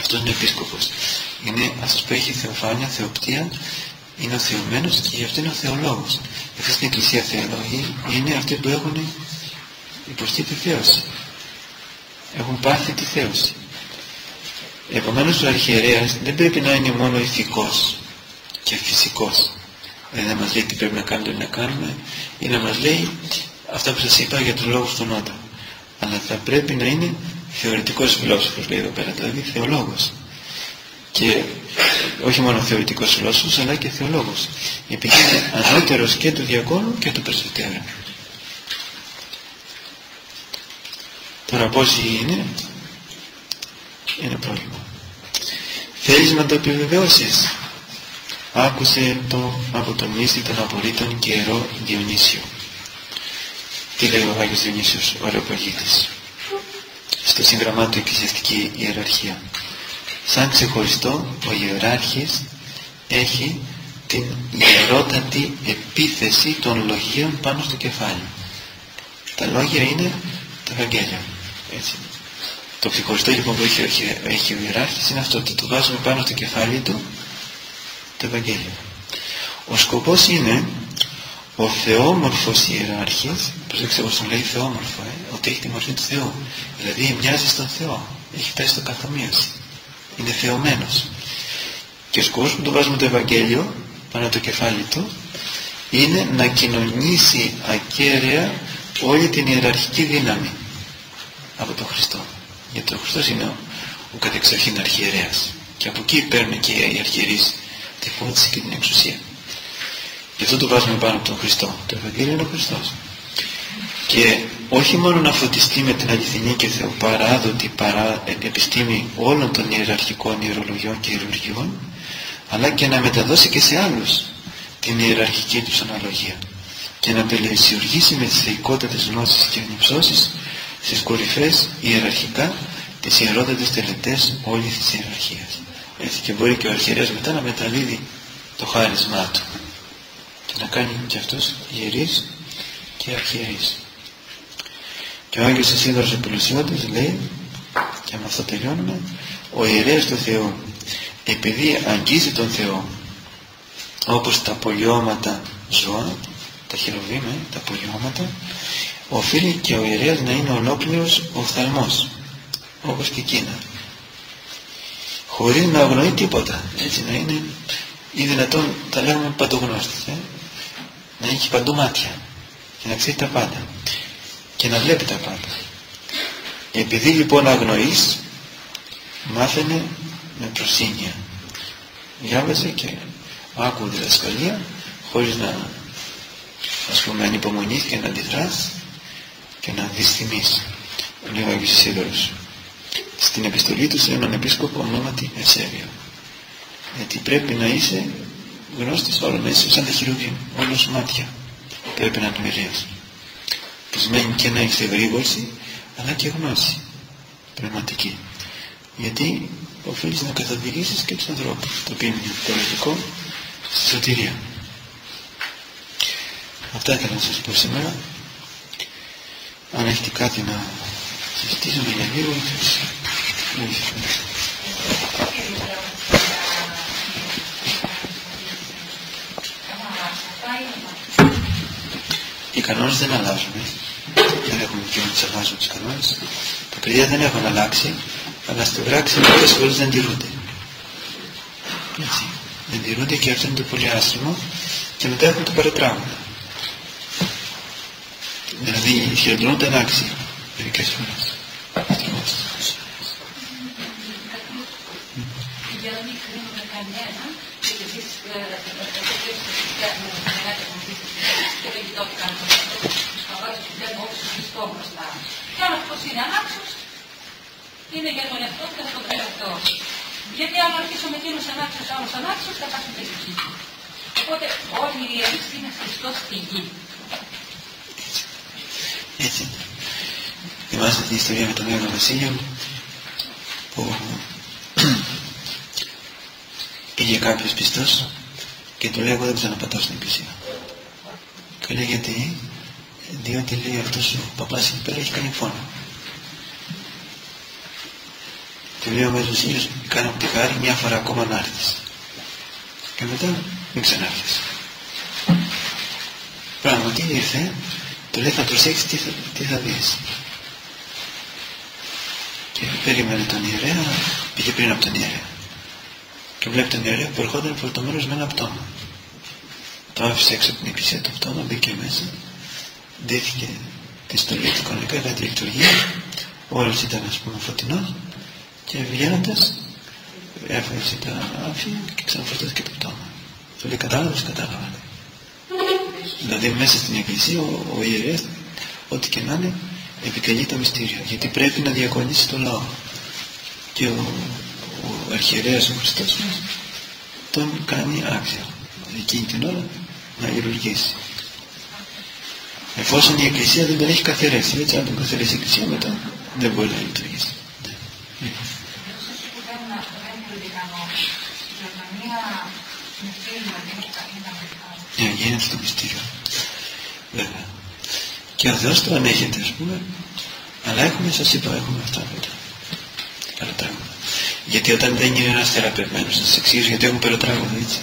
Speaker 2: Αυτός είναι ο επίσκοπος. Είναι αυτός που έχει θεοφάνεια, θεοπτία, είναι ο θεωμένος και γι' αυτό είναι ο θεολόγος. Αυτή στην Εκκλησία θεολόγοι είναι αυτοί που έχουν υποστεί τη θέωση. Έχουν πάθει τη θέωση. Επομένως ο αρχιερέας δεν πρέπει να είναι μόνο ηθικός και φυσικός δεν θα μας λέει τι πρέπει να κάνουμε να κάνουμε ή να μας λέει αυτά που σας είπα για τους λόγους του Νότα. Αλλά θα πρέπει να είναι θεωρητικός φιλόσοφος λέει εδώ πέρα, δηλαδή θεολόγος. Και όχι μόνο θεωρητικός φιλόσοφος αλλά και θεολόγος. Επειδή είναι ανώτερος και του διακόνου και του πρεσβυτέρα. Τώρα πόσοι είναι, είναι πρόβλημα. Θέλεις να το επιβεβαιώσεις άκουσε το από τον νήσι των απορρίτων και ιερό Διονύσιο. Τι λέει ο Άγιος Διονύσιος, ο Αρεοπαγίτης, στο σύγγραμμά του εκκλησιαστική ιεραρχία. Σαν ξεχωριστό, ο ιεράρχης έχει την ιερότατη επίθεση των λογίων πάνω στο κεφάλι. Τα λόγια είναι τα Ευαγγέλια. Έτσι. Το ξεχωριστό λοιπόν που έχει, έχει ο ιεράρχης είναι αυτό ότι το βάζουμε πάνω στο κεφάλι του το Ευαγγέλιο. Ο σκοπός είναι ο θεόμορφος ιεράρχης, προσέξτε πως τον λέει θεόμορφο, ε, ότι έχει τη μορφή του Θεού. Δηλαδή μοιάζει στον Θεό, έχει φτάσει στο καθομοίωση. Είναι θεωμένος. Και ο σκοπός που του βάζουμε το Ευαγγέλιο, πάνω το κεφάλι του, είναι να κοινωνήσει ακέραια όλη την ιεραρχική δύναμη από τον Χριστό. Γιατί ο Χριστός είναι ο, ο κατεξοχήν αρχιερέας. Και από εκεί παίρνουν και οι αρχιερείς τη φώτιση και την εξουσία. Γι' αυτό το βάζουμε πάνω από τον Χριστό. Το Ευαγγέλιο είναι ο Χριστός. Και όχι μόνο να φωτιστεί με την αληθινή και θεοπαράδοτη παρά, επιστήμη όλων των ιεραρχικών ιερολογιών και ιερουργιών, αλλά και να μεταδώσει και σε άλλους την ιεραρχική τους αναλογία και να πελεσιουργήσει με τις θεϊκότατες γνώσεις και ανυψώσεις στις κορυφές ιεραρχικά τις ιερότατες τελετές όλης της ιεραρχίας. Έτσι και μπορεί και ο αρχιερέας μετά να μεταδίδει το χάρισμά του και να κάνει και αυτός ιερείς και αρχιερείς. Και ο Άγιος Ισίδωρος Επιλουσιώτης λέει και με αυτό τελειώνουμε ο ιερέας του Θεού επειδή αγγίζει τον Θεό όπως τα πολιώματα ζώα τα χειροβήμα, τα πολιώματα οφείλει και ο ιερέας να είναι ολόκληρος οφθαλμός όπως και εκείνα χωρίς να αγνοεί τίποτα. Έτσι να είναι ή δυνατόν τα λέγουμε παντογνώστης. Ε; Να έχει παντού μάτια και να ξέρει τα πάντα και να βλέπει τα πάντα. Επειδή λοιπόν αγνοείς μάθαινε με προσύνια. Διάβαζε και άκου διδασκαλία χωρίς να ας πούμε ανυπομονείς και να αντιδράς και να δυστημείς. Λέει ο Άγιος Σίδωρος στην επιστολή του σε έναν επίσκοπο ονόματι Ευσέβιο. Γιατί πρέπει να είσαι γνώστης όλων, να είσαι σαν τα χειρουργία, όλος μάτια. Πρέπει να είναι μοιραίος. Που σημαίνει και να έχεις εγρήγορση, αλλά και γνώση πνευματική. Γιατί οφείλεις να καθοδηγήσεις και τους ανθρώπους, το οποίο είναι το λογικό στη σωτηρία. Αυτά ήθελα να σας πω σήμερα. Αν έχετε κάτι να συζητήσουμε για λίγο, οι κανόνες δεν αλλάζουν. Δεν έχουμε και να τους αλλάζουν τους κανόνες. Τα παιδιά δεν έχουν αλλάξει, αλλά στην πράξη πολλές φορές δεν τηρούνται. Έτσι. Δεν τηρούνται και αυτό είναι το πολύ άσχημο και μετά έχουν το παρατράγωνα. Δηλαδή χειροτρώνονται ανάξιοι μερικές φορές.
Speaker 3: Και αν αυτός είναι ανάξιος, είναι για τον εαυτό και θα τον εαυτό. Γιατί αν αρχίσω με εκείνος ανάξιος, άλλος ανάξιος, θα πάσουν τελική. Οπότε όλοι οι ιερείς είναι Χριστός στη γη.
Speaker 2: Έτσι. Θυμάστε την ιστορία με τον Άγιο Βασίλειο που πήγε κάποιος πιστός και του λέει εγώ δεν ξαναπατάω στην εκκλησία. Και λέει γιατί, διότι λέει αυτός ο παπάς εκεί πέρα έχει κάνει φόνο. Του λέει ο Μέζος Βασίλειος κάνω τη χάρη μια φορά ακόμα να έρθεις. Και μετά μην ξανάρθεις. Πράγματι ήρθε, του λέει θα προσέξεις τι θα, τι θα δεις. Και περίμενε τον ιερέα, πήγε πριν από τον ιερέα. Και βλέπει τον ιερέα που ερχόταν φορτωμένος με ένα πτώμα. Το άφησε έξω από την εκκλησία το πτώμα, μπήκε μέσα, δίθηκε τη στολή του κανονικά για τη λειτουργία, όλος ήταν ας πούμε φωτεινός και βγαίνοντας έφαγε τα άφια και ξαναφορτώθηκε το πτώμα. Του λέει κατάλαβες, κατάλαβα. Δηλαδή μέσα στην εκκλησία ο, ο ιερέας ό,τι και να είναι επικαλεί το μυστήριο γιατί πρέπει να διακονήσει το λαό και ο, ο αρχιερέας ο Χριστός μας τον κάνει άξιο εκείνη την ώρα να λειτουργήσει εφόσον η Εκκλησία δεν τον έχει καθαρίσει έτσι αν τον καθαρίσει η Εκκλησία μετά δεν μπορεί να λειτουργήσει Ναι, γίνεται το μυστήριο. Βέβαια. Και ο Θεός το ανέχεται ας πούμε, αλλά έχουμε, σας είπα, έχουμε αυτά μετά. Καλά πράγματα. Γιατί όταν δεν είναι ένας θεραπευμένος, να σας εξηγήσω γιατί έχουμε περοτράγωνα έτσι.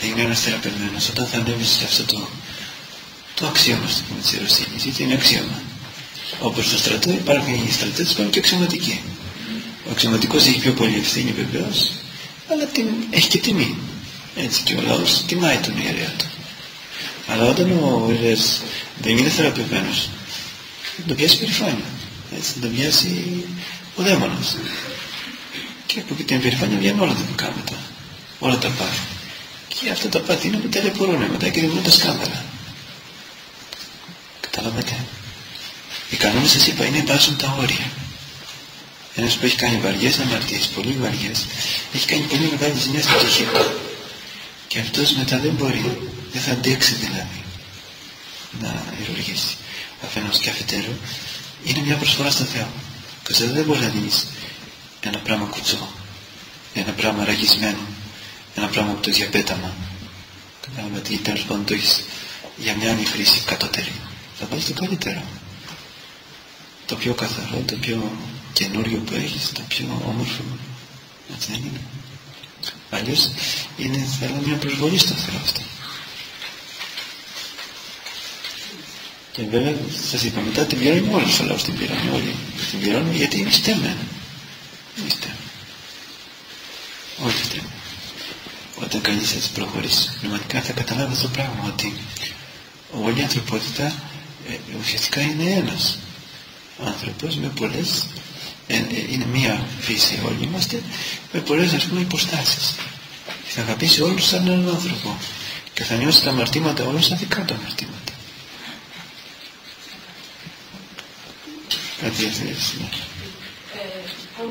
Speaker 2: Δεν είναι ένας θεραπευμένος. Όταν θα ανέβεις σε αυτό το, το αξίωμα πούμε, της ιεροσύνης, γιατί είναι αξίωμα. Όπως στο στρατό υπάρχουν οι στρατές που είναι και αξιωματικοί. Ο αξιωματικός έχει πιο πολύ ευθύνη βεβαίως, αλλά την, έχει και τιμή. Έτσι και ο λαός τιμάει τον ιερέα του. Αλλά όταν ο ιερέας δεν είναι θεραπευμένος, θα τον πιάσει περηφάνεια. Έτσι θα τον πιάσει ο δαίμονας. Και από την περηφάνεια βγαίνουν όλα τα δικά μετά. Όλα τα πάθη. Και αυτά τα πάθη είναι που τελεπορούν μετά και δημιουργούν τα σκάνδαλα. Καταλαβαίνετε. Οι κανόνες σας είπα είναι βάζουν τα όρια. Ένας που έχει κάνει βαριές αμαρτίες, πολύ βαριές, έχει κάνει πολύ μεγάλη ζημιά στην ψυχή του. Και αυτός μετά δεν μπορεί, δεν θα αντέξει δηλαδή να ηρωγήσει. Αφενός και αφετέρου είναι μια προσφορά στον Θεό. Και δεν μπορεί να δίνεις ένα πράγμα κουτσό, ένα πράγμα ραγισμένο, ένα πράγμα από το διαπέταμα. Κατάλαβα ή τέλος πάντων το έχεις για μια άλλη χρήση κατώτερη. Θα βάλεις το καλύτερο. Το πιο καθαρό, το πιο καινούριο που έχεις, το πιο όμορφο. Έτσι δεν είναι. Αλλιώς είναι θέλω μια προσβολή στο Θεό αυτό. Και βέβαια σας είπα μετά την πληρώνει όλος ο λαός την πληρώνει όλοι. Την πληρώνει γιατί είναι στέμενα. Είναι στέμενα. Όταν κανείς έτσι προχωρήσει πνευματικά θα καταλάβει αυτό το πράγμα ότι όλη η ανθρωπότητα ε, ουσιαστικά είναι ένας άνθρωπος με πολλές ε, ε, είναι μία φύση όλοι είμαστε με πολλές ας πούμε υποστάσεις. Και θα αγαπήσει όλους σαν έναν άνθρωπο και θα νιώσει τα αμαρτήματα όλους σαν δικά του αμαρτήματα. Κάτι
Speaker 4: έτσι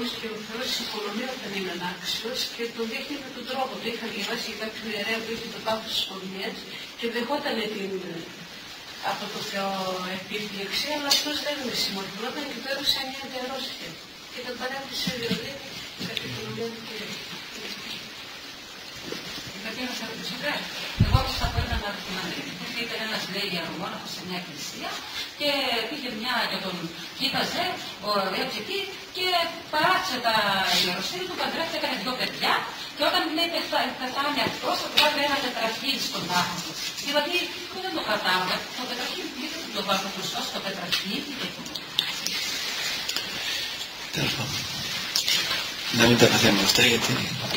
Speaker 4: ναι. Όμως και ο Θεός οικονομεί όταν είναι ανάξιος και τον δείχνει με τον τρόπο του. Είχα διαβάσει για κάποιον ιερέα που είχε το πάθος της πορνείας και δεχόταν την από το Θεό επίφληξη, αλλά αυτός δεν με συμμορφωνόταν και το έδωσε μια διαρρώσια. Και τον παρέμπτυσε δηλαδή κατά την οικονομία του Κυρίου.
Speaker 3: Εγώ όμως θα πω έναν αριθμό ήταν ένας λέει ιερομόναχος σε μια εκκλησία και πήγε μια και τον κοίταζε ο εκεί και παράτησε τα ιεροσύνη του, παντρεύτηκε, έκανε δυο παιδιά και όταν λέει πεθάνει αυτός θα του βάλει ένα τετραχύλι στον τάφο του. Δηλαδή δεν το κατάλαβα, το τετραχύλι πήγε το βάλει το Χριστός στο τετραχύλι και το
Speaker 2: Τέλος πάντων. Να μην τα παθαίνουμε αυτά γιατί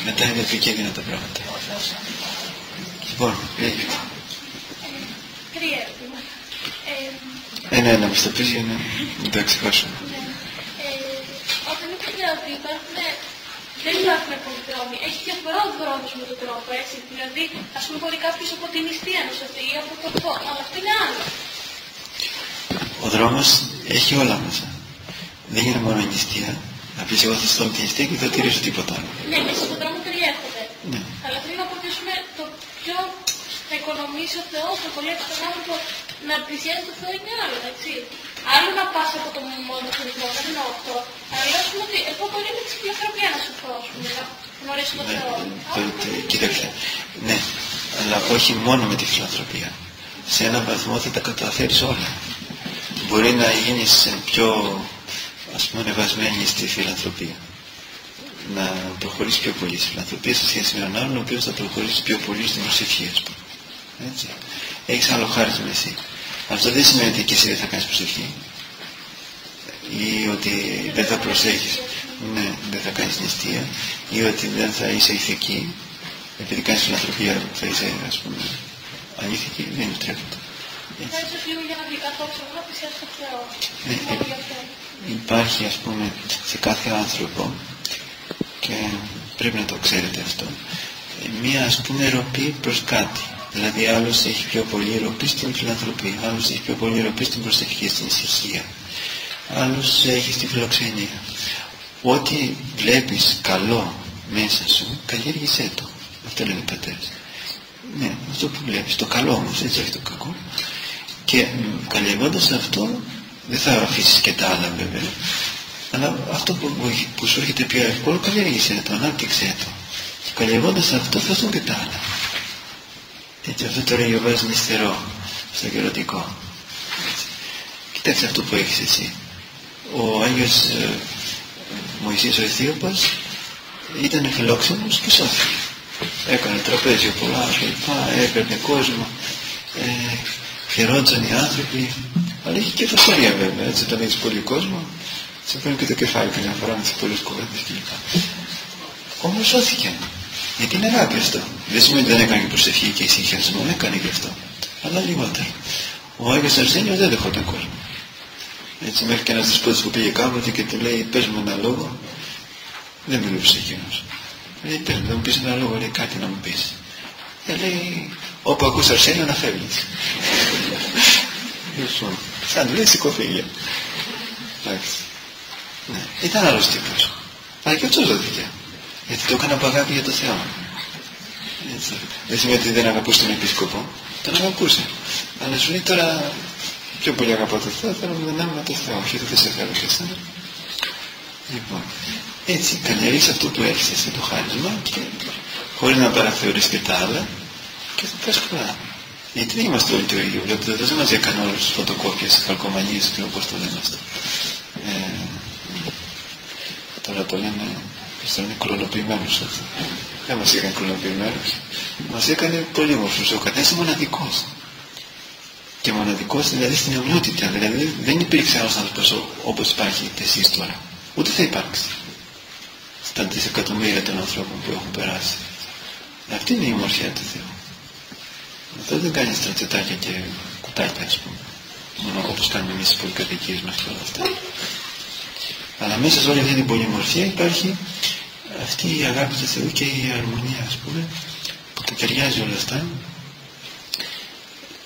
Speaker 2: μετά είναι επικίνδυνα τα πράγματα. Λοιπόν, έγινε. Ε, ναι, να μας το πεις για να μην τα ξεχάσουμε.
Speaker 5: Όταν είπε ότι υπάρχουν, δεν υπάρχουν πολλοί δρόμοι. Έχει διαφορά ο δρόμος με τον τρόπο, έτσι. Δηλαδή, ας πούμε, μπορεί κάποιος από την νηστεία να σωθεί ή από το φω, αλλά αυτό είναι άλλο.
Speaker 2: Ο δρόμος έχει όλα μέσα. Δεν είναι μόνο η νηστεία. Να πεις εγώ θα στώ με την νηστεία και δεν θα τηρήσω τίποτα άλλο.
Speaker 5: Ναι, μέσα στον δρόμο περιέχονται. Ναι. Αλλά θέλω να πω ότι το πιο θα οικονομήσει ο Θεός, θα κολλέψει τον άνθρωπο να πλησιάζει το Θεό είναι άλλο, έτσι. Άλλο να πας από το μόνο του ρυθμό, δεν εννοώ αυτό. Αλλά ας πούμε ότι εγώ μπορεί με της φιλοθραπεία να σου πω, να γνωρίσω τον Θεό.
Speaker 2: Κοίταξε, ναι, αλλά όχι μόνο με τη φιλοθραπεία. Σε έναν βαθμό θα τα καταφέρεις όλα. Μπορεί να γίνεις πιο ας πούμε ανεβασμένη στη φιλανθρωπία να προχωρήσει πιο πολύ στη φιλανθρωπία σε σχέση με έναν άλλον ο οποίος θα προχωρήσει πιο πολύ στην προσευχή ας πούμε. Έτσι. Έχεις άλλο χάρισμα εσύ. Αυτό δεν σημαίνει ότι και εσύ δεν θα κάνεις προσευχή ή ότι δεν θα προσέχεις. Ναι, δεν θα κάνεις νηστεία ή ότι δεν θα είσαι ηθική επειδή κάνεις φιλανθρωπία θα είσαι ας πούμε ανήθικη, δεν επιτρέπεται. Ναι, ε, υπάρχει ας πούμε σε κάθε άνθρωπο και πρέπει να το ξέρετε αυτό μία ας πούμε ροπή προς κάτι Δηλαδή άλλος έχει πιο πολύ ροπή στην φιλανθρωπία, άλλος έχει πιο πολύ ροπή στην προσευχή, στην ησυχία. Άλλος έχει στη φιλοξενία. Ό,τι βλέπεις καλό μέσα σου, καλλιέργησέ το. Αυτό λένε οι πατέρες. Ναι, αυτό που βλέπεις, το καλό όμως, έτσι όχι το κακό. Και καλλιεργώντας αυτό, δεν θα αφήσεις και τα άλλα βέβαια, αλλά αυτό που, που σου έρχεται πιο εύκολο, καλλιέργησέ το, ανάπτυξέ το. Και καλλιεργώντας αυτό θα έρθουν και τα άλλα. Έτσι αυτό τώρα βάζει νηστερό στο γερωτικό. Κοιτάξτε αυτό που έχεις εσύ. Ο Άγιος ε, Μωυσής ο Αιθίωπας ήταν φιλόξενος και σώθηκε. Έκανε τραπέζιο πολλά κλπ. Έπαιρνε κόσμο. Ε, χαιρόντουσαν οι άνθρωποι. Αλλά είχε και φασαρία βέβαια. Έτσι όταν έχεις πολύ κόσμο σε παίρνει και το κεφάλι καμιά φορά με τις πολλές κουβέντες κλπ. Όμως σώθηκε. Γιατί είναι αγάπη αυτό. Δεν σημαίνει ότι δεν έκανε προσευχή και ησυχιασμό, έκανε και αυτό. Αλλά λιγότερο. Ο Άγιος Αρσένιος δεν δεχόταν κόσμο. Έτσι μέχρι και ένας δεσπότης που πήγε κάποτε και του λέει πες μου ένα λόγο, δεν μιλούσε εκείνος. Λέει πες μου, δεν μου πεις ένα λόγο, λέει κάτι να μου πεις. Και λέει όπου ακούς Αρσένιο να φεύγεις. Λοιπόν, σαν λέει σηκωφίγια. Εντάξει. Ναι, ήταν άλλος τύπος. Αλλά και αυτός δόθηκε. Γιατί το έκανα από αγάπη για το Θεό. Έτσι. Δεν σημαίνει ότι δεν αγαπούσε τον επίσκοπο. Τον αγαπούσε. Αλλά σου λέει τώρα πιο πολύ αγαπώ το Θεό, θέλω να δυνάμει με το Θεό. Όχι ότι δεν σε θέλω και εσένα. Λοιπόν, έτσι καλλιεργείς αυτό που έχεις εσύ το χάρισμα και χωρίς να παραθεωρείς και τα άλλα και θα πας καλά. Γιατί δεν είμαστε όλοι το ίδιο. Βλέπετε, δεν μας έκανε όλους τους φωτοκόπιες, καλκομανίες και όπως το λέμε αυτό. Ε, τώρα το λέμε θα είναι κλωνοποιημένος αυτό. Δεν μας έκανε κλωνοποιημένος. Μας έκανε πολύ μορφούς. Ο καθένας είναι μοναδικός. Και μοναδικός δηλαδή στην αιωνιότητα. Δηλαδή δεν υπήρξε άλλος άνθρωπος όπως υπάρχετε εσείς τώρα. Ούτε θα υπάρξει. Στα δισεκατομμύρια των ανθρώπων που έχουν περάσει. Αυτή είναι η ομορφιά του Θεού. Αυτό δεν κάνεις στρατιωτάκια και κουτάκια, ας πούμε. Μόνο όπως κάνουμε εμείς οι πολυκατοικίες μας και όλα αυτά. Αλλά μέσα σε όλη αυτή την πολυμορφία υπάρχει αυτή η αγάπη του Θεού και η αρμονία, ας πούμε, που τα ταιριάζει όλα αυτά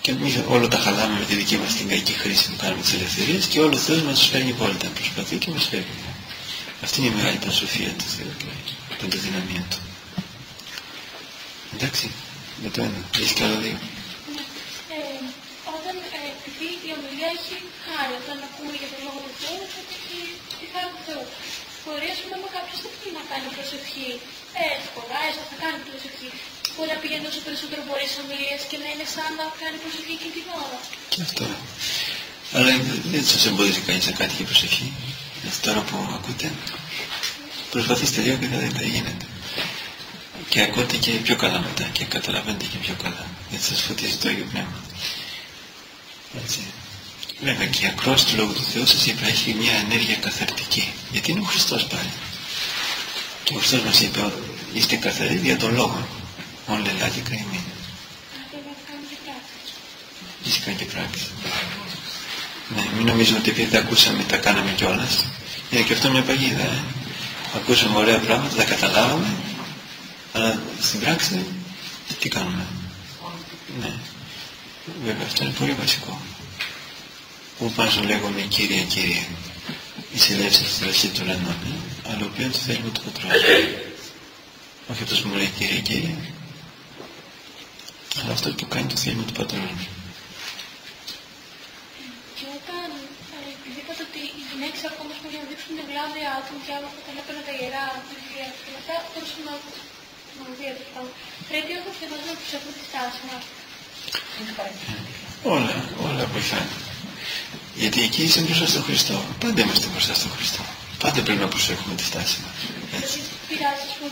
Speaker 2: και εμείς όλα τα χαλάμε με τη δική μας την κακή χρήση που κάνουμε τις ελευθερίες και όλος ο Θεός μας τους φέρνει βόλτα, προσπαθεί και μας φέρνει. Αυτή είναι η μεγάλη προσοφία του Θεού και την δυναμία του. Εντάξει, με το ένα. Έχει και άλλο δύο.
Speaker 5: Ε, όταν ε, επειδή η ομιλία έχει χάρη, όταν ακούμε για τον λόγο του Θεού, έχει τη χάρη του Θεού. Μπορεί ας πούμε κάποιος δεν θέλει να κάνει προσευχή εύκολα, έστω θα κάνει προσευχή. Μπορεί να πηγαίνει όσο περισσότερο μπορεί στις ομιλίες και να είναι σαν να κάνει προσευχή και την ώρα.
Speaker 2: Και αυτό. Αλλά δεν σας εμποδίζει κανείς να κάνει και προσευχή. Τώρα που ακούτε, προσπαθήστε λίγο και θα δείτε, γίνεται και ακούτε και πιο καλά μετά και καταλαβαίνετε και πιο καλά γιατί σας φωτίζει το Άγιο Πνεύμα έτσι βέβαια και η ακρόαση του Λόγου του Θεού σας είπα έχει μια ενέργεια καθαρτική γιατί είναι ο Χριστός πάλι και ο Χριστός μας είπε είστε καθαροί για τον Λόγο όλοι ελάτε καημένοι Φυσικά και πράξη. Ναι, μην νομίζουμε ότι επειδή τα ακούσαμε τα κάναμε κιόλας. Είναι και αυτό μια παγίδα. Ε. Ακούσαμε ωραία πράγματα, τα καταλάβαμε αλλά στην πράξη τι κάνουμε; Ναι. Βέβαια αυτό είναι πολύ βασικό. Πού πας λέγομαι Κύριε Κύριε. Εισελεύσεις στη ραχή του λένε, αλλά ο οποίος θέλει με το πατρό. Όχι αυτός που μου λέει Κύριε Κύριε, αλλά αυτός που κάνει το θέλει με το πατρό.
Speaker 5: Και όταν επειδή είπατε ότι οι γυναίκες ακόμα για να δείξουν την ευλάβειά του και άλλα όταν έπαιρνε τα ιερά, και αυτά μπορούσαν να Πρέπει όμως και να προσέχουμε τη στάση μας.
Speaker 2: Όλα, όλα βοηθάνε. Γιατί εκεί είσαι μπροστά στον Χριστό. Πάντα είμαστε μπροστά στον Χριστό. Πάντα πρέπει να προσέχουμε τη στάση μας.
Speaker 5: Έτσι. Πειράζει, ας πούμε,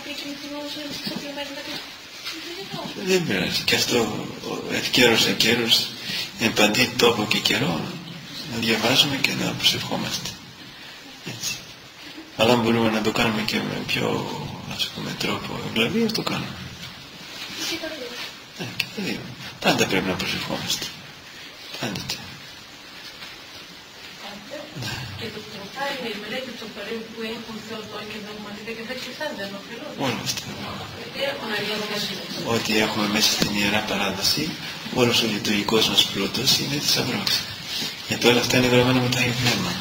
Speaker 2: δεν πειράζει. Και αυτό ευκαιρός ευκαιρός, επαντή τόπο και καιρό, να διαβάζουμε και να προσευχόμαστε. Έτσι. Αλλά μπορούμε να το κάνουμε και με πιο ας πούμε τρόπο ευλαβία το κάνουμε. Ναι, και τα δύο. Πάντα πρέπει να προσευχόμαστε. Πάντοτε.
Speaker 4: Ναι. Και το τροφάρι είναι η μελέτη του περίπου που έχουν θεωτό και δογματικά και τέτοια θα δεν οφειλούν.
Speaker 2: Όλα αυτά. Ό,τι έχουμε μέσα στην Ιερά Παράδοση, όλος ο λειτουργικός μας πλούτος είναι θησαυρός. Γιατί όλα αυτά είναι γραμμένα με το Άγιο Πνεύμα.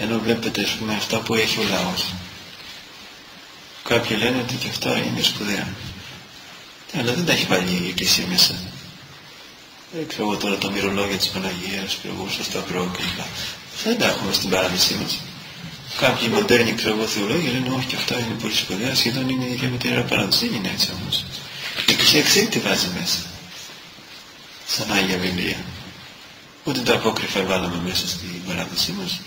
Speaker 2: Ενώ βλέπετε, ας πούμε, αυτά που έχει ο λαός. Κάποιοι λένε ότι και αυτά είναι σπουδαία. Αλλά δεν τα έχει βάλει η Εκκλησία μέσα. Δεν ξέρω εγώ τώρα τα μυρολόγια της Παναγίας, ξέρω εγώ στο Σταυρό κλπ. Δεν τα έχουμε στην παράδεισή μας. Κάποιοι μοντέρνοι ξέρω εγώ θεολόγοι λένε όχι και αυτά είναι πολύ σπουδαία, σχεδόν είναι η ίδια με την Ιερά Παράδοση. Δεν είναι έτσι όμως. Η Εκκλησία ξέρει τι βάζει μέσα. Σαν Άγια Βιβλία. Ούτε τα απόκριφα βάλαμε μέσα στην παράδοσή μας,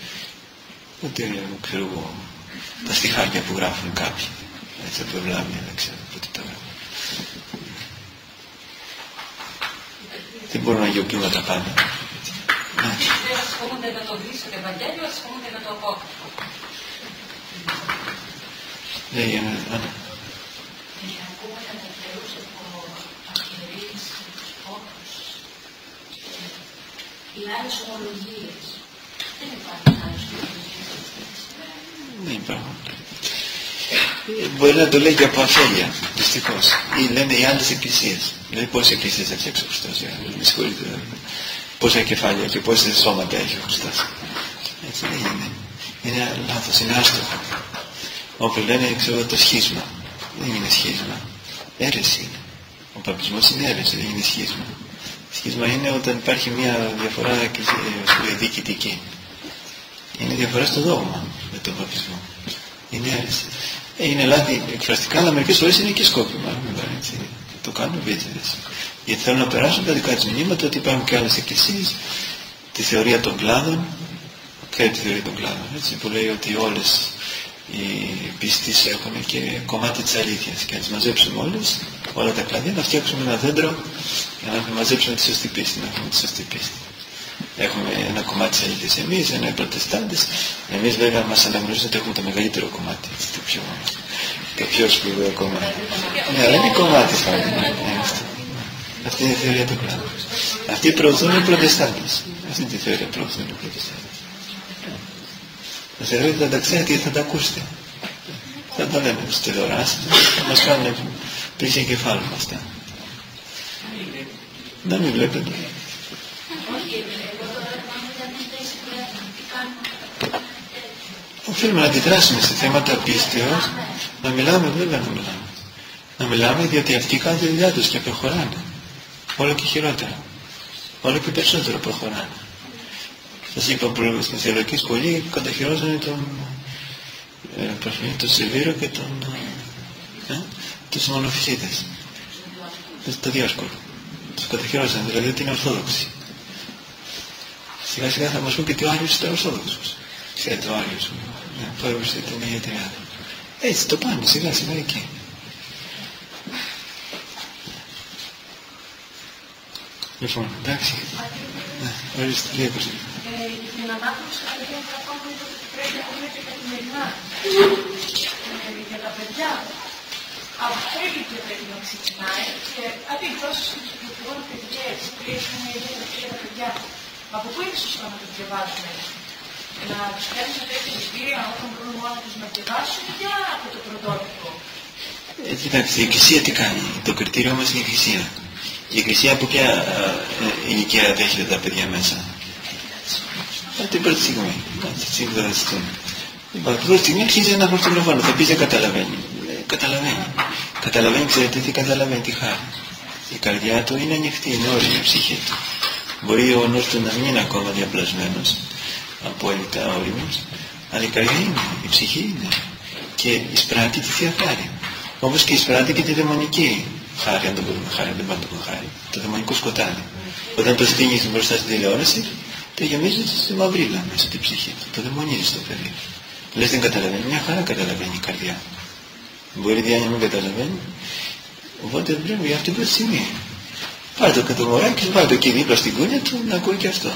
Speaker 2: ούτε ξέρω εγώ τα στιχάκια που γράφουν κάποιοι έτσι από ευλάβεια δεν ξέρω τι τα γράφω. Δεν μπορούν να γιοποιούμε τα πάντα.
Speaker 3: Δεν ασχολούνται με το Χρήστο και Ευαγγέλιο, ασχολούνται με το απόκριφο.
Speaker 2: Ναι, για να...
Speaker 3: Ακούμε κατά Θεούς από αρχιερείς, τους πόπους, οι άλλες ομολογίες. Δεν υπάρχουν άλλες ομολογίες.
Speaker 2: Δεν υπάρχουν. Μπορεί να το λέει και από αφέλεια, δυστυχώς. Ή λένε οι άλλες εκκλησίες. Δηλαδή πόσες εκκλησίες θα φτιάξει ο Χριστός, για με συγχωρείτε. Πόσα κεφάλια και πόσες σώματα έχει ο Χριστός. Έτσι δεν είναι. Είναι λάθος, είναι άστοχο. Όπου λένε, ξέρω, το σχίσμα. Δεν είναι σχίσμα. Έρεση είναι. Ο παπισμός είναι αίρεση, δεν είναι σχίσμα. Σχίσμα είναι όταν υπάρχει μια διαφορά διοικητική. Είναι διαφορά στο δόγμα με τον παπισμό. Είναι αίρεση. Είναι λάθη εκφραστικά, αλλά μερικές φορές είναι και σκόπιμα. Έτσι. Το κάνουν βίτσιδες. Γιατί θέλουν να περάσουν τα δικά τους μηνύματα ότι υπάρχουν και άλλες εκκλησίες, τη θεωρία των κλάδων, και τη θεωρία των κλάδων, έτσι, που λέει ότι όλες οι πιστείς έχουν και κομμάτι της αλήθειας και να τις μαζέψουμε όλες, όλα τα κλαδιά, να φτιάξουμε ένα δέντρο για να μαζέψουμε τη σωστή πίστη, να έχουμε τη σωστή πίστη. Έχουμε ένα κομμάτι της αλήθειας εμείς, ένα οι προτεστάντες. Εμείς βέβαια μας αναγνωρίζουν ότι έχουμε το μεγαλύτερο κομμάτι, το πιο Το πιο σπουδαίο κομμάτι. Ναι, δεν είναι κομμάτι πάλι. Ναι, Αυτή είναι η θεωρία του κράτους. Αυτοί προωθούν οι προτεστάντες. Αυτή είναι τη θεωρία προωθούν οι προτεστάντες. Θα θεωρείτε θα τα ξέρετε και θα τα ακούσετε. Θα τα λέμε στις τηλεοράσεις, θα μας κάνουν πίσω κεφάλαιο αυτά. Να μην βλέπετε. Οφείλουμε να αντιδράσουμε σε θέματα πίστεως, να μιλάμε βέβαια να μιλάμε. Να μιλάμε διότι αυτοί κάνουν τη δουλειά τους και προχωράνε. Όλο και χειρότερα. Όλο και περισσότερο προχωράνε. Σας είπα πριν στην θεολογική σχολή καταχειρώσανε τον, ε, τον Σεβίρο και τον, ε, τους μονοφυσίτες. Το διάσκορο. Τους καταχειρώσανε, δηλαδή ότι είναι Ορθόδοξοι. Σιγά σιγά θα μας πούν και ότι ο Άγιος ήταν Ορθόδοξος. Ξέρετε ο Άγιος, ναι, πόρευσε την Αγία Τριάδα. Έτσι το πάνε σιγά σιγά εκεί. Λοιπόν, εντάξει. Ναι, ορίστε,
Speaker 5: λίγα την ανάπτυξη των παιδιών γραφών που ότι πρέπει να πούμε και καθημερινά για τα παιδιά. Αυτό εκεί και πρέπει να ξεκινάει και αντί εκδόσεις που κυκλοφορούν παιδιές, οποίες είναι ιδιαίτερα για τα παιδιά, από πού είναι σωστό να το διαβάζουμε; Να τους κάνεις ένα τέτοιο εισιτήριο όταν μπορούν μόνο τους να διαβάσουν για από το πρωτότυπο;
Speaker 2: Ε, κοιτάξτε, η Εκκλησία τι κάνει; Το κριτήριο μας είναι η Εκκλησία. Η Εκκλησία από ποια ε, ηλικία δέχεται τα παιδιά μέσα; Την πρώτη στιγμή. Στην Λοιπόν, την πρώτη στιγμή αρχίζει να χορτογραφώνει. Θα πεις δεν καταλαβαίνει. Ε, καταλαβαίνει. Καταλαβαίνει, ξέρετε τι καταλαβαίνει, τι χάρη. Η καρδιά του είναι ανοιχτή, είναι όριμη η ψυχή του. Μπορεί ο νους του να μην είναι ακόμα διαπλασμένος, απόλυτα όριμος, αλλά η καρδιά είναι, η ψυχή είναι. Και εισπράττει τη Θεία Χάρη. Όπως και εισπράττει και τη δαιμονική χάρη, αν το πούμε χάρη, δεν πάντα το πούμε χάρη. Το δαιμονικό σκοτάδι. Όταν το στείνεις μπροστά στην τηλεόραση, το γεμίζεις στη μαυρίλα μέσα στην ψυχή του. Το δαιμονίζεις στο παιδί. Λες δεν καταλαβαίνει. Μια χαρά καταλαβαίνει η καρδιά. Μπορεί η διάνοια να μην καταλαβαίνει. Οπότε πρέπει για αυτή την στιγμή. Πάρε το κατομοράκι, βάλε το εκεί δίπλα στην κούνια του να ακούει και αυτό.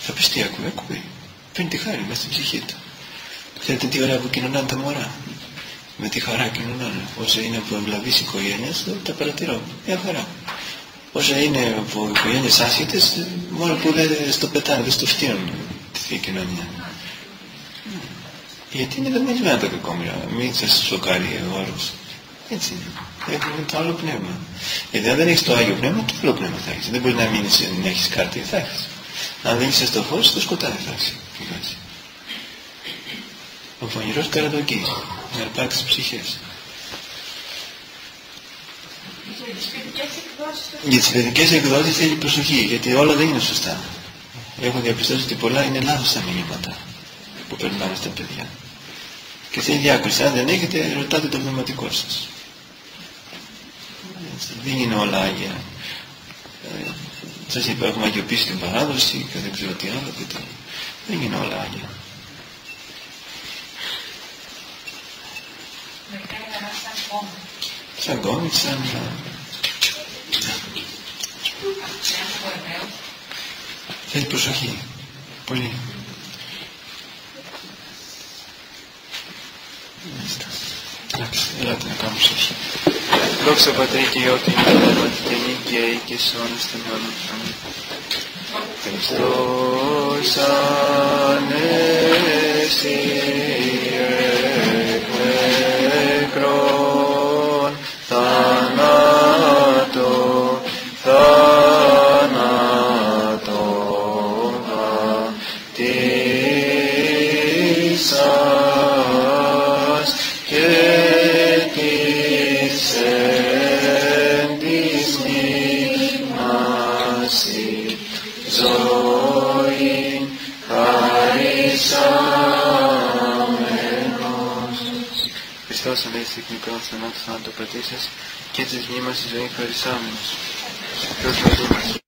Speaker 2: Θα πεις τι ακούει, ακούει. Παίρνει τη χάρη μέσα στην ψυχή του. Ξέρετε τι ωραία που κοινωνάνε τα μωρά. Με τη χαρά κοινωνάνε. Όσο είναι από ευλαβείς οικογένειες, τα παρατηρώ. Μια χαρά όσα είναι από οικογένειες άσχετες, μόνο που δεν στο πετάνε, δεν στο φτύνουν τη Θεία Κοινωνία. Γιατί είναι δεμονισμένα τα κακόμοιρα, μην σας σοκάρει ο όρος. Έτσι είναι. Έχουμε το άλλο πνεύμα. Γιατί αν δεν έχεις το Άγιο Πνεύμα, το άλλο πνεύμα θα έχεις. Δεν μπορεί να μείνεις να έχεις κάτι, θα έχεις. Αν δεν είσαι στο φως, το σκοτάδι θα έχεις. Ο φωνηρός καραδοκεί, να αρπάξει ψυχές. Για τις παιδικές εκδόσεις θέλει προσοχή, γιατί όλα δεν είναι σωστά. Έχω διαπιστώσει ότι πολλά είναι λάθος τα μηνύματα που περνάνε στα παιδιά. Και θέλει διάκριση. Αν δεν έχετε, ρωτάτε το πνευματικό σας. Δεν είναι όλα Άγια. Ε, σας είπα, έχουμε αγιοποιήσει την παράδοση και δεν ξέρω τι άλλο και το... Δεν είναι όλα Άγια. Σαν κόμικ, σαν Θέλει προσοχή. Πολύ. Εντάξει, ελάτε να κάνουμε προσοχή. Δόξα Πατρί και Υιό και Πνεύμα και νίκαιη και σώνη στον αιώνα. Αμήν. Χριστός ανέστη Χριστός ανέστη εκ μικρών θανάτου θάνατο πατήσας και της μνήμας της ζωής χαρισάμενος. Θεός